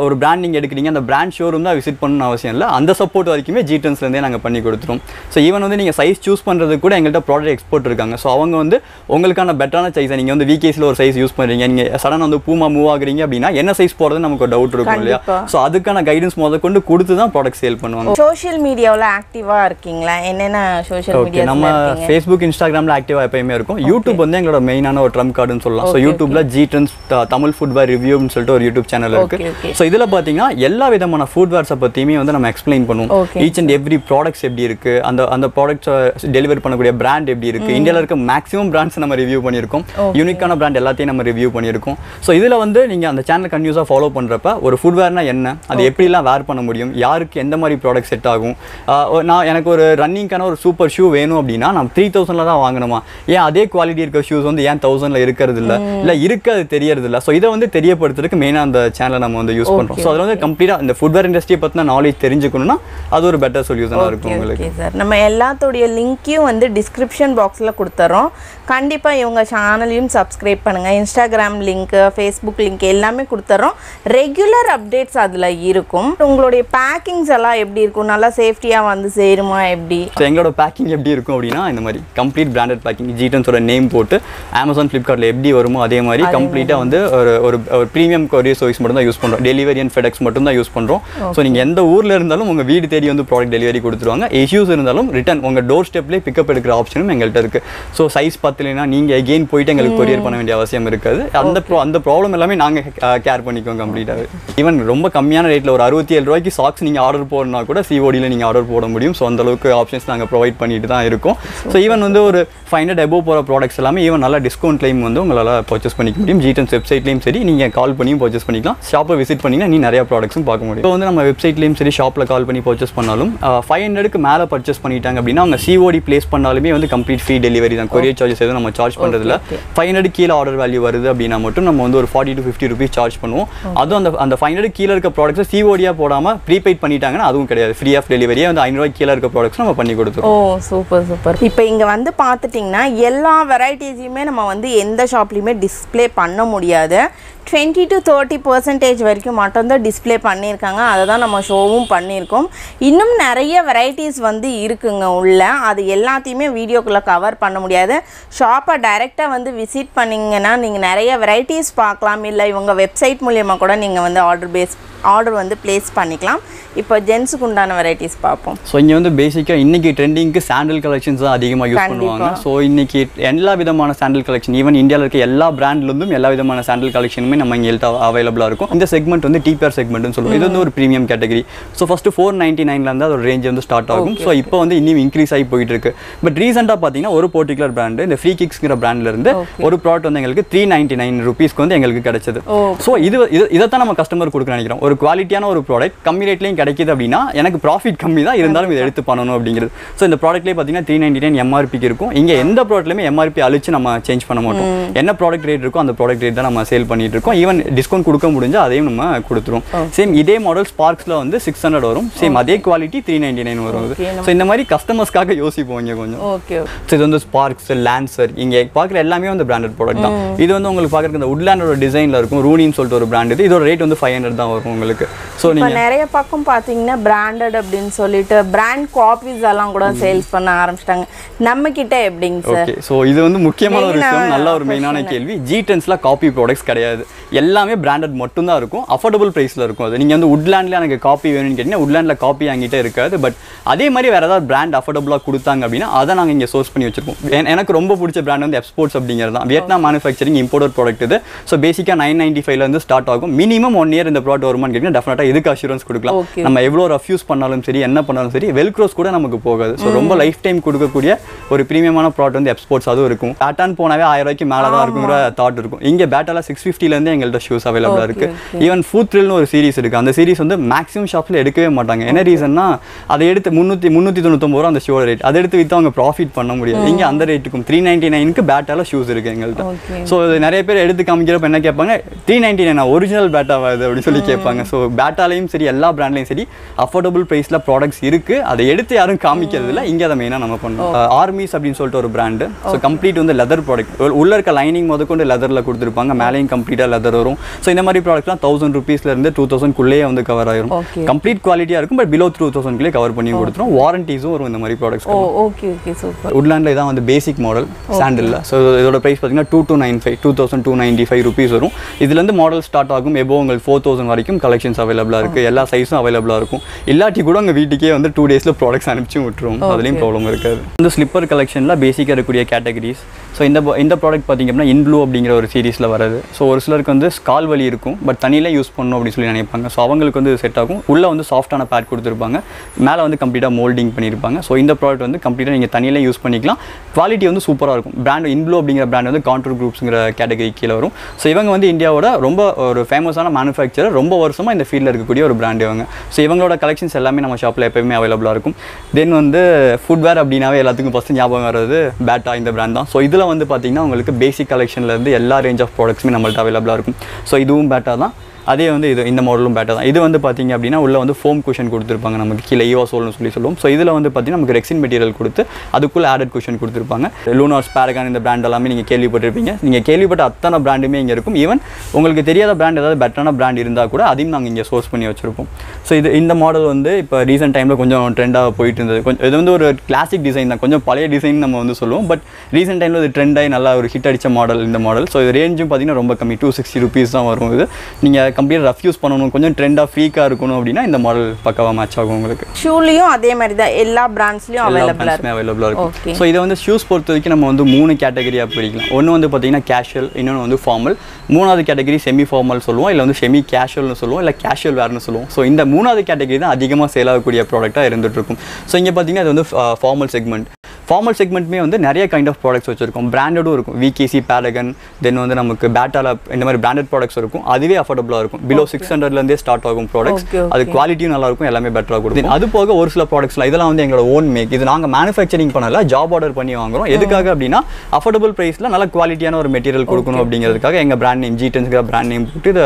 ஒரு பிராண்ட் நீங்கள் எடுக்கிறீங்க. அந்த பிராண்ட் ஷோரூம் தான் விசிட் பண்ணணும்னு அவசியம் இல்லை. அந்த சப்போர்ட் வரைக்குமே ஜிடன்ஸ்லேருந்தே நாங்கள் பண்ணி கொடுத்துரும். ஸோ ஈவன் வந்து நீங்கள் சைஸ் சூஸ் பண்ணுறதுக்கு கூட எங்கள்கிட்ட ப்ராடக்ட் எக்ஸ்போர்ட் இருக்காங்க. ஸோ அவங்க வந்து உங்களுக்கான பெட்டரான சைஸை நீங்கள் வந்து விகேஸில் ஒரு சைஸ் யூஸ் பண்ணுறீங்க நீங்கள் சடனாக வந்து பூமா மூவ் ஆகுறீங்க அப்படின்னா என்ன சைஸ் போகிறது நமக்கு டவுட் இருக்கும் இல்லையா. ஸோ அதுக்கான கைடன்ஸ் முத கொண்டு கொடுத்து தான் ப்ராடக்ட் சேல் பண்ணுவாங்க. சோஷியல் மீடியாவில் ஆக்டிவாக இருக்கீங்களா? என்னென்ன சோஷியல் ஓகே நம்ம ஃபேஸ்புக் இன்ஸ்டாகிராமில் ஆக்டிவாக எப்பயுமே இருக்கும். யூடியூப் வந்து எங்களோட மெயினான ஒரு ட்ரம் கார்டுன்னு சொல்லலாம். ஸோ யூடியூப்ல ஜி ட்ரெண்ட்ஸ் தமிழ் ஃபுட்வேர் ரிவ்யூன்னு சொல்லிட்டு ஒரு யூடியூப் சேனல் இருக்கு. ஸோ இதில் பார்த்தீங்கன்னா எல்லா விதமான ஃபுட்வேர்ஸை பற்றியுமே வந்து நம்ம எக்ஸ்பிளைன் பண்ணுவோம். ஈச் அண்ட் எவ்ரி ப்ராடக்ட்ஸ் எப்படி இருக்கு அந்த அந்த ப்ராடக்ட்ஸ் டெலிவரி பண்ணக்கூடிய பிராண்ட் எப்படி இருக்கு. இந்தியாவில் இருக்க மேக்ஸிமம் பிராண்ட்ஸ் நம்ம ரிவ்யூ பண்ணியிருக்கோம். யூனிக்கான பிராண்ட் எல்லாத்தையும் நம்ம ரிவ்யூ பண்ணியிருக்கோம். ஸோ இதில் வந்து நீங்கள் அந்த சேனல் கன்யூஸாக ஃபாலோ பண்ணுறப்ப ஒரு ஃபுட்வேர்னா என்ன அது எப்படிலாம் வேர் பண்ண முடியும் யாருக்கு எந்த மாதிரி ப்ராடக்ட் செட் ஆகும். நான் எனக்கு ஒரு ரன்னிங்க்கான ஒரு சூப்பர் ஷூ வேணும் அப்படின்னா நான் த்ரீ தௌசண்டில் தான் வாங்கணுமா? ஏன் அதே குவாலிட்டி இருக்க ஷூஸ் வந்து ஏன் தௌசண்டில் இருக்கிறது இல்லை இல்லை இருக்கு அது தெரியறது இல்லை ஸோ இதை வந்து தெரியப்படுத்துறதுக்கு மெயினாக அந்த சேனலை நம்ம வந்து யூஸ் பண்ணுறோம் ஸோ அதில் வந்து கம்ப்ளீட்டாக இந்த ஃபுட்வேர் இண்டஸ்ட்ரியை பற்றின நாலேஜ் தெரிஞ்சுக்கணும்னா அது ஒரு பெட்டர் சொல்யூஷனாக இருக்கும் உங்களுக்கு. சார் நம்ம எல்லாத்துடைய லிங்க்கையும் வந்து டிஸ்கிரிப்ஷன் பாக்ஸில் கொடுத்துறோம். கண்டிப்பாக இவங்க சேனலையும் சப்ஸ்கிரைப் பண்ணுங்கள் இன்ஸ்டாகிராம் லிங்க்கு ஃபேஸ்புக் லிங்க் எல்லாமே கொடுத்துறோம். ரெகுலர் அப்டேட்ஸ் அதில் இருக்கும். உங்களுடைய பேக்கிங்ஸ் எல்லாம் எப்படி இருக்கும். நல்லா சேஃப்டியாக வந்து சேருமா எப்படி? ஸோ எங்களோட பேக்கிங் எப்படி இருக்கும் அப்படின்னா இந்த மாதிரி கம்ப்ளீட் பிராண்டட் பேக்கிங் ஜிடன்ஸோட நேம் போட்டு அமேசான் ஃப்ளிப்கார்ட்டில் எப்படி வருமோ அதே மாதிரி கம்ப்ளீட்டாக வந்து ஒரு ஒரு ப்ரீமியம் கொரியர் சர்வீஸ் மட்டும் தான் யூஸ் பண்ணுறோம் டெலிவரி அண்ட் ஃபெடெக்ஸ் மட்டும் தான் யூஸ் பண்ணுறோம் ஸோ நீங்கள் எந்த ஊரில் இருந்தாலும் உங்கள் வீடு தேடி வந்து ப்ராடக்ட் டெலிவரி கொடுத்துருவாங்க. இஷ்யூஸ் இருந்தாலும் ரிட்டன் உங்கள் டோர் ஸ்டெப்லேயே பிக்கப் எடுக்கிற ஆப்ஷனும் எங்கள்கிட்ட இருக்குது ஸோ சைஸ் பத்தலைன்னா நீங்கள் எகெயின் போயிட்டு எங்களுக்கு கொரியர் பண்ண வேண்டிய அவசியம் இருக்காது. அந்த அந்த ப்ராப்ளம் எல்லாமே நாங்கள் கேர் பண்ணிக்குவோம் கம்ப்ளீட்டாகவே ஈவன் ரொம்ப கம்மியான ரேட்டில் ஒரு அறுபத்தி ஏழு ரூபாய்க்கு சாக்ஸ் நீங்கள் ஆர்டர் போடனா கூட சிஓடியில் நீங்கள் ஆர்டர் போட முடியும். ஸோ அந்த அளவுக்கு ஆப்ஷன்ஸ் நாங்கள் ப்ரொவைட் பண்ணிட்டு தான் இருக்கோம். ஸோ ஈவன் வந்து ஒரு ஃபைவ் ஹண்ட்ரட் எபோவ் போகிற ப்ராடக்ட்ஸ் எல்லாமே ஈவன் நல்லா டிஸ்கவுண்ட்லையும் வந்து உங்களால் பர்ச்சேஸ் பண்ணிக்க முடியும். ஜிடன்ஸ் வெப்சைட்லையும் சரி நீங்கள் கால் பண்ணியும் பர்ச்சேஸ் பண்ணிக்கலாம். ஷாப்பை விசிட் பண்ணிங்கன்னா நீ நிறைய ப்ராடக்ட்ஸும் பார்க்க முடியும். இப்போ வந்து நம்ம வெப்சைட்லையும் சரி ஷாப்பில் கால் பண்ணி பர்ச்சேஸ் பண்ணாலும் ஃபைவ் ஹண்ட்ரடுக்கு மேலே பர்ச்சேஸ் பண்ணிட்டாங்க அப்படின்னா அவங்க சிஓடி ப்ளேஸ் பண்ணாலுமே வந்து கம்ப்ளீட் ஃப்ரீ டெலிவரி தான். கொரியர் சார்ஜஸ் எதுவும் நம்ம சார்ஜ் பண்ணுறதுல ஃபைவ் ஹண்ட்ரட் கீழே ஆர்டர் வேல்யூ வருது அப்படின்னா மட்டும் நம்ம வந்து ஒரு forty to fifty rupees charge பண்ணுவோம். அதுவும் அந்த அந்த ஃபைவ் ஹண்ட்ரட் கீழே இருக்க ப்ராடக்ட்ஸ் சிஓடியாக போடாமல் ப்ரீபெய்ட் பண்ணிட்டாங்கன்னா அதுவும் கிடையாது கிடையாது. ஃப்ரீ ஆஃப் டெலிவரியே வந்து ஐநூறுரூவா கீழே இருக்க ப்ராடக்ட்ஸ் நம்ம பண்ணி கொடுத்துருவோம். ஓ சூப்பர் சூப்பர் இப்போ இங்கே வந்து பார்த்துட்டிங்கன்னா எல்லா வெரைட்டிஸையுமே நம்ம வந்து எந்த ஷாப்லேயுமே டிஸ்ப்ளே பண்ண முடியாது. டுவெண்ட்டி டு தேர்ட்டி பர்சன்டேஜ் வரைக்கும் மட்டும்தான் டிஸ்ப்ளே பண்ணியிருக்காங்க. அதை தான் நம்ம ஷோவும் பண்ணியிருக்கோம். இன்னும் நிறைய வெரைட்டிஸ் வந்து இருக்குங்க உள்ள. அது எல்லாத்தையுமே வீடியோக்குள்ளே கவர் பண்ண முடியாது. ஷாப்பை டைரெக்டாக வந்து விசிட் பண்ணிங்கன்னா நீங்கள் நிறைய வெரைட்டிஸ் பார்க்கலாம். இல்லை இவங்க வெப்சைட் மூலியமாக கூட நீங்கள் வந்து ஆர்டர் பேஸ் ஆர்டர் வந்து ப்ளேஸ் பண்ணிக்கலாம். இப்போ ஜென்ஸுக்கு உண்டான வெரைட்டிஸ் பார்ப்போம். ஸோ இங்கே வந்து பேசிக்காக இன்னைக்கு ட்ரெண்டிங்க்கு சாண்டில் கலெக்ஷன்ஸ் தான் அதிகமாக யூஸ். பண்ணுவாங்க. ஸோ இன்னைக்கு எல்லா விதமான சாண்டில் கலெக்ஷன் ஈவன் இந்தியாவில் இருக்க எல்லா பிராண்ட்லேருந்தும் எல்லா விதமான சாண்டில் கலெக்ஷனுமே நம்ம இங்கே அவைலபிளாக இருக்கும். இந்த செக்மெண்ட் வந்து டிபிஆர் செக்மெண்ட்னு சொல்லுவோம். இது வந்து ஒரு premium category so first four ninety நைன்லேருந்து அதோட ரேஞ்ச் வந்து ஸ்டார்ட் ஆகும். ஸோ இப்போ வந்து இன்னும் இன்க்ரீஸ் ஆகி போயிட்டு இருக்கு பட் ரீசெண்டாக பார்த்தீங்கன்னா ஒரு பர்டிகுலர் பிராண்டு இந்த ஃப்ரீ கிக்ஸ்ங்கிற பிராண்ட்ல இருந்து ஒரு ப்ராடக்ட் வந்து எங்களுக்கு த்ரீ நைன்ட்டி நைன் ருபீஸ்க்கு வந்து எங்களுக்கு கிடைச்சது. ஸோ இது இது- இதைத்தான் நம்ம கஸ்டமர் கொடுக்க நினைக்கிறோம். ஒரு குவாலிட்டியான ஒரு ப்ராடக்ட் கம்மி ரேட்லையும் கிடைக்குது அப்படின்னா எனக்கு ப்ராஃபிட் கம்மி தான் இருந்தாலும் இதை எடுத்து பண்ணணும் அப்படிங்கிறது. ஸோ இந்த ப்ராடக்ட்லேயே பார்த்தீங்கன்னா த்ரீ நைன்டி நைன் எம்ஆர்பிக்கு இருக்கும். இங்கே எந்த ப்ராடக்ட்லையுமே எம்ஆர்பி அழிச்சு நம்ம சேஞ்ச் பண்ண மாட்டோம். என்ன ப்ராடக்ட் ரேட் இருக்கோ அந்த ப்ராடக்ட் ரேட் தான் நம்ம சேல் பண்ணிட்டு இருக்கோம். ஈவன் டிஸ்கவுண்ட் கொடுக்க முடிஞ்சா அதையும் நம்ம கொடுத்துருவோம். சேம் இதே மாடல் ஸ்பார்க்ஸில் வந்து சிக்ஸ் ஹண்ட்ரட் வரும். சேம் அதே குவாலிட்டி த்ரீ நைன்டி நைன் வரும் ஸோ இந்த மாதிரி கஸ்டமர்ஸ்க்காக யோசிப்போம் இங்கே கொஞ்சம். ஓகே ஸோ இது வந்து ஸ்பார்க்ஸ் லான்சர் இங்கே பார்க்குற எல்லாமே வந்து பிராண்டட் ப்ராடக்ட் தான். இது வந்து உங்களுக்கு பார்க்குறதுக்கு இந்த உட்லேண்டோட டிசைனில் இருக்கும். ரூனின்னு சொல்லிட்டு ஒரு பிராண்ட் இது. இதோட ரேட் வந்து ஃபைவ் ஹண்ட்ரட் தான் வரும். உங்களுக்கு. ஸோ நீங்கள் நிறைய பக்கம் பார்த்தீங்கன்னா பிராண்டட் அப்படின்னு சொல்லிட்டு பிராண்ட் காப்பீஸ் எல்லாம் கூட சேல்ஸ் பண்ண ஆரம்பிச்சிட்டாங்க. நம்ம கிட்ட எப்படிங்க சார் ஓகே ஸோ இது வந்து முக்கியமான ஒரு விஷயம் நல்ல ஒரு மெயினான. கேள்வி. ஜி டென்ஸில் காப்பி ப்ராடக்ட்ஸ் கிடையாது. எல்லாமே பிராண்டட் மட்டும்தான் இருக்கும். அஃபோர்டபுள் ப்ரைஸில் இருக்கும் அது. நீங்கள் வந்து உட்லேண்டில் எனக்கு காப்பி வேணும்னு கேட்டிங்கன்னா உட்லேண்டில் காப்பி என்கிட்ட இருக்காது. பட் அதே மாதிரி வேறு ஏதாவது பிராண்ட் அஃபோர்டபுளாக கொடுத்தாங்க அப்படின்னா அதை நாங்கள் இங்கே சோர்ஸ் பண்ணி வச்சிருப்போம் என- எனக்கு ரொம்ப பிடிச்ச பிராண்ட் வந்து எக்ஸ்போர்ட்ஸ் அப்படிங்கிறது தான் வியட்நாம் மேனுஃபேக்சரிங் இம்போர்ட் ப்ராடக்ட் இது. ஸோ பேசிக்காக நைன் நைன்டி ஃபைவ்லேருந்து ஸ்டார்ட் ஆகும். மினிமம் ஒன் இயர் இந்த ப்ராடக்ட் வருமான்னு கேட்டிங்கன்னா டெஃபினட்டாக இதுக்கு அஷூரன்ஸ் கொடுக்கலாம். நம்ம எவ்வளோ ரஃப்யூஸ் பண்ணாலும் சரி என்ன பண்ணாலும் சரி வெல்க்ரோஸ் கூட நமக்கு போகாது. ஸோ ரொம்ப லைஃப் டைம் கொடுக்கக்கூடிய ஒரு ப்ரீமியமான ப்ராடக்ட் வந்து எக்ஸ்போர்ட்ஸ் அதுவும் இருக்கும். பேட்டான் போனாவே ஆயிரம் ரூபாய்க்கு மேலே தான் இருக்குங்கிற தாட் இருக்கும். இங்கே பேட்டால சிக்ஸ் ஃபிஃப்டிலேருந்து எங்கள்கிட்ட ஷூஸ் அவைலபிளாக இருக்கு. ஈவன் ஃபுட் த்ரில்னு ஒரு சீரிஸ் இருக்கு. அந்த சீரிஸ் வந்து மேக்ஸிமம் ஷாப்ல எடுக்கவே மாட்டாங்க. என்ன ரீசன்னா அதை எடுத்து முந்நூற்றி முந்நூற்றி தொண்ணூத்தொம்பது ரூபா அந்த ஷூவோட ரேட் அதை எடுத்து வித்து அவங்க ப்ராஃபிட் பண்ண முடியாது. இங்கே அந்த ரேட்டுக்கும் த்ரீ நைன்டி நைனுக்கு பேட்டால ஷூஸ் இருக்கு எங்கள்கிட்ட. ஸோ நிறைய பேர் எடுத்து காமிக்கிறப்ப என்ன கேட்பாங்க த்ரீ நைன்டி நைன் ஒரிஜினல் பேட்டாவா இது அப்படின்னு சொல்லி கேட்பாங்க. இருக்காங்க ஸோ பேட்டாலையும் சரி எல்லா பிராண்ட்லையும் சரி அஃபோர்டபுள் ப்ரைஸில் ப்ராடக்ட்ஸ் இருக்குது அதை எடுத்து யாரும் காமிக்கிறது இல்லை. இங்கே அதை மெயினாக நம்ம பண்ணோம். ஆர்மிஸ் அப்படின்னு சொல்லிட்டு ஒரு பிராண்டு ஸோ கம்ப்ளீட் வந்து லெதர் ப்ராடக்ட் உள்ள இருக்க லைனிங் முதற்கொண்டு லெதரில் கொடுத்துருப்பாங்க. மேலேயும் கம்ப்ளீட்டாக லெதர் வரும். ஸோ இந்த மாதிரி ப்ராடக்ட்லாம் தௌசண்ட் ருபீஸ்லேருந்து டூ தௌசண்ட்குள்ளேயே வந்து கவர் ஆயிரும். கம்ப்ளீட் குவாலிட்டியாக இருக்கும் பட் பிலோ டூ தௌசண்ட்குள்ளே கவர் பண்ணி கொடுத்துரும். வாரண்டிஸும் வரும் இந்த மாதிரி ப்ராடக்ட்ஸ் ஓகே ஓகே சூப்பர். உட்லாண்டில் இதான் வந்து பேசிக் மாடல் சாண்டிலில் ஸோ இதோட ப்ரைஸ் பார்த்தீங்கன்னா two two nine five two thousand two ninety five rupees வரும் இதுலேருந்து மாடல் ஸ்டார்ட் ஆகும் எபோ உங்களுக்கு ஃபோர் தௌசண்ட் வரைக்கும் கலெக்ஷன்ஸ் அவைலபிளாக இருக்குது எல்லா சைஸும் அவைலபிளாக இருக்கும். இல்லாட்டி கூட உங்கள் வீட்டுக்கே வந்து டூ டேஸில் ப்ராடக்ட்ஸ் அனுப்பிச்சும் விட்டுருவோம் அதுலேயும் ப்ராப்ளம் இருக்காது. இந்த ஸ்லிப்பர் கலெக்ஷனில் பேசிக்காக இருக்கக்கூடிய கேட்டகரிஸ் ஸோ இந்த இந்த ப்ராடக்ட் பார்த்தீங்க அப்படின்னா இன்ப்ளூ அப்படிங்கிற ஒரு சீரிஸில் வருது ஸோ ஒரு சிலருக்கு வந்து கால் வலி இருக்கும். பட் தண்ணியில யூஸ் பண்ணணும் அப்படின்னு சொல்லி நினைப்பாங்க. ஸோ அவங்களுக்கு வந்து செட் ஆகும். உள்ளே வந்து சாஃப்டான பேட் கொடுத்துருப்பாங்க. மேலே வந்து கம்ப்ளீட்டாக மோல்டிங் பண்ணியிருப்பாங்க ஸோ இந்த ப்ராடக்ட் வந்து கம்ப்ளீட்டாக நீங்கள் தண்ணியில யூஸ் பண்ணிக்கலாம். குவாலிட்டி வந்து சூப்பராக இருக்கும். பிராண்ட் இன்ப்ளூ அப்படிங்கிற பிராண்ட் வந்து கான்ட்ரூ குரூப்ஸுங்கிற கேட்டகரி கீழே வரும். ஸோ இவங்க வந்து இந்தியாவோட ரொம்ப ஒரு ஃபேமஸான மேனுஃபேக்சரர் ரொம்ப வருஷமாக இந்த ஃபீல்டில் இருக்கக்கூடிய ஒரு பிராண்ட் இவங்க. ஸோ இவங்களோட கலெக்ஷன்ஸ் எல்லாமே நம்ம ஷாப்பில் எப்போயுமே அவைலபிளாக இருக்கும். தென் வந்து ஃபுட்வேர் அப்படின்னாவே எல்லாத்துக்கும் ஃபஸ்ட்டு ஞாபகம் வர்றது பேட்டா இந்த பிராண்ட் தான். ஸோ இதில் வந்து பார்த்தீங்கன்னா உங்களுக்கு பேசிக் கலெக்ஷன்லேருந்து எல்லா ரேஞ்ச் ஆஃப் ப்ராடக்ட்ஸுமே நம்மள்ட்ட அவைலபிளாக இருக்கும். ஸோ இதுவும் பேட்டா தான். அதே வந்து இது இந்த மாடலும் பேட்டர் தான். இது வந்து பார்த்தீங்க அப்படின்னா உள்ள வந்து ஃபோம் குஷன் கொடுத்துருப்பாங்க. நமக்கு கீழே ஈவா சோல்னு சொல்லி சொல்லுவோம். ஸோ இதில் வந்து பார்த்தீங்கன்னா நமக்கு ரெக்ஸின் மெட்டீரியல் கொடுத்து அதுக்குள்ளே ஆடட் குஷன் கொடுத்துருப்பாங்க. லூனார்ஸ் பேரகான் இந்த பிராண்ட் எல்லாமே நீங்கள் கேள்விப்பட்டிருப்பீங்க. நீங்கள் கேள்விப்பட்ட அத்தனை பிராண்டுமே இங்கே இருக்கும். ஈவன் உங்களுக்கு தெரியாத பிராண்ட் ஏதாவது பெட்டரான பிராண்ட் இருந்தால் கூட அதையும் நாங்கள் இங்கே சோர்ஸ் பண்ணி வச்சுருப்போம். ஸோ இது இந்த மாடல் வந்து இப்போ ரீசெண்ட் டைமில் கொஞ்சம் ட்ரெண்டாக போயிட்டு இருந்தது. கொஞ்சம் இது வந்து ஒரு கிளாசிக் டிசைன் தான். கொஞ்சம் பழைய டிசைன் நம்ம வந்து சொல்லுவோம். பட் ரீசெண்ட் டைமில் இது ட்ரெண்டாகி நல்லா ஒரு ஹிட் அடித்த மாடல் இந்த மாடல் ஸோ இது ரேஞ்சும் பார்த்தீங்கன்னா ரொம்ப கம்மி. டூ சிக்ஸ்டி ருபீஸ் தான் வரும் இது. நீங்கள் கம்ப்ளீட் ரஃப் யூஸ் பண்ணணும் கொஞ்சம் ட்ரெண்டாக ஃப்ரீக்காக இருக்கணும் அப்படின்னா இந்த மாடல் பக்காவாக மேட்ச் ஆகும் உங்களுக்கு. ஷூலையும் அதே மாதிரி தான் எல்லா பிராண்ட்ஸ்லையும் அவைலபிளாக அவைலபிளாக. இருக்கும். ஸோ இதை வந்து ஷூஸ் பொறுத்த வரைக்கும் நம்ம வந்து மூணு கேட்டகரியாக பிரிக்கலாம். ஒன்று வந்து பார்த்தீங்கன்னா கேஷுவல் இன்னொன்று வந்து ஃபார்மல் மூணாவது கேட்டகரி செமி ஃபார்மல் சொல்லுவோம் இல்லை வந்து செமி கேஷுவல்னு சொல்லுவோம் இல்லை கேஷுவல் வேர்னு சொல்லுவோம். ஸோ இந்த மூணாவது கேட்டகரி தான் அதிகமாக சேல் ஆகக்கூடிய ப்ராடக்ட்டாக இருந்துட்டு இருக்கும். ஸோ இங்கே பார்த்தீங்கன்னா இது வந்து ஃபார்மல் செக்மெண்ட் ஃபார்மல் செக்மெண்ட்மே வந்து நிறைய கைண்ட் ஆஃப் ப்ராடக்ட்ஸ் வச்சிருக்கோம். பிராண்டடும் இருக்கும். விகேசி பேரகன் தென் வந்து நமக்கு பேட்டால இந்த மாதிரி பிராண்டட் ப்ராடக்ட்ஸ் இருக்கும். அதுவே அஃபோர்டபுளாக இருக்கும். பிலோ சிக்ஸ் ஹண்ட்ரட்லேருந்தே ஸ்டார்ட் ஆகும் ப்ராடக்ட்ஸ். அது குவாலிட்டியும் நல்லா இருக்கும் எல்லாமே பெட்டராக கொடுக்கும். அது போக ஒரு சில ப்ராடக்ட்ஸ்லாம் இதெல்லாம் வந்து எங்களோட ஓன் மேக் இது நாங்கள் மேனுஃபேக்சரிங் பண்ணல ஜாப் ஆர்டர் பண்ணி வாங்குறோம். எதுக்காக அப்படின்னா அஃபோர்டபுள் ப்ரைஸில் நல்ல குவாலிட்டியான ஒரு மெட்டீரியல் கொடுக்கணும் அப்படிங்கிறதுக்காக எங்கள் பிராண்ட் நேம் ஜி டென்ஸ்கிற பிராண்ட் நேம் போட்டு இதை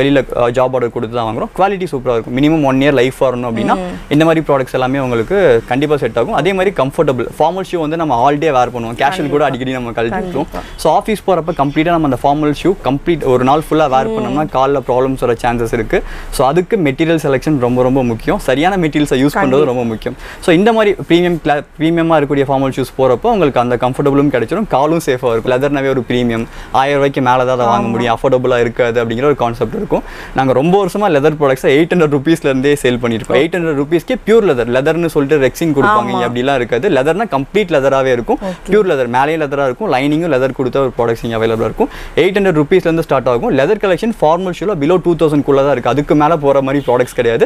வெளியில் ஜாப் ஆர்டர் கொடுத்து தான் வாங்குறோம். குவாலிட்டி சூப்பராக இருக்கும். மினிமம் ஒன் இயர் லைஃப் வரணும் அப்படின்னா இந்த மாதிரி ப்ராடக்ட்ஸ் எல்லாமே உங்களுக்கு கண்டிப்பாக செட் ஆகும். அதே மாதிரி கம்ஃபர்டபுள் ஃபார்மல் ஷூ வந்து நம்ம ஆல் டே வேர் பண்ணுவோம். கேஷுவல் கூட அடிக்கடி நம்ம கழட்டிட்டுருவோம் ஸோ ஆஃபீஸ் போகிறப்ப கம்ப்ளீட்டாக நம்ம அந்த ஃபார்மல் ஷூ கம்ப்ளீட் ஒரு நாள் ஃபுல்லாக வேர் பண்ணோம்னா காலில் ப்ராப்ளம்ஸ் வர சான்சஸ் இருக்குது ஸோ அதுக்கு மெட்டீரியல் செலெக்ஷன் ரொம்ப ரொம்ப முக்கியம். சரியான மெட்டீரியல்ஸை யூஸ் பண்ணுறது ரொம்ப முக்கியம். ஸோ இந்த மாதிரி ப்ரீமியம் கிளா ப்ரீமியமாக இருக்கக்கூடிய ஃபார்மல் ஷூஸ் போகிறப்போ உங்களுக்கு அந்த கம்ஃபர்டபுளும் கிடைச்சிடும் காலும் சேஃபாக இருக்கும். லெதர்னாவே ஒரு ப்ரீமியம் ஆயிரம் ரூபாய்க்கு மேலே தான் அதை வாங்க முடியும். அஃபோர்டபுளாக இருக்காது அப்படிங்கிற ஒரு கான்செப்ட் இருக்கும். நாங்கள் ரொம்ப வருஷமாக லெதர் ப்ராடக்ட்ஸை எயிட் ஹண்ட்ரட் ருபீஸ்லேருந்தே சேல் பண்ணியிருக்கோம் எயிட் ஹண்ட்ரட் ருபீஸ்க்கே பியூர் லெதர் லெதர்னு சொல்லிட்டு ரெக்ஸிங் கொடுப்பாங்க. அப்படிலாம் இருக்காது. லெதர்னா கம்ப்ளீட் லெதராகவே இருக்கும். பியூர் லெதர் மேலேயும் லெதராக இருக்கும் லைனிங்கும் லெதர் கொடுத்த ஒரு ப்ராடக்ட்ஸ் இங்கே அவைலபிளாக இருக்கும். எயிட் ஹண்ட்ரட் ருபீஸ்லேருந்து ஸ்டார்ட் ஆகும். லெதர் கலெக்ஷன் ஃபார்மல் ஷூவில் பிலோ டூ தௌசண்ட் குள்ள தான் இருக்குது அதுக்கு மேலே போகிற மாதிரி ப்ராடக்ட்ஸ் கிடையாது.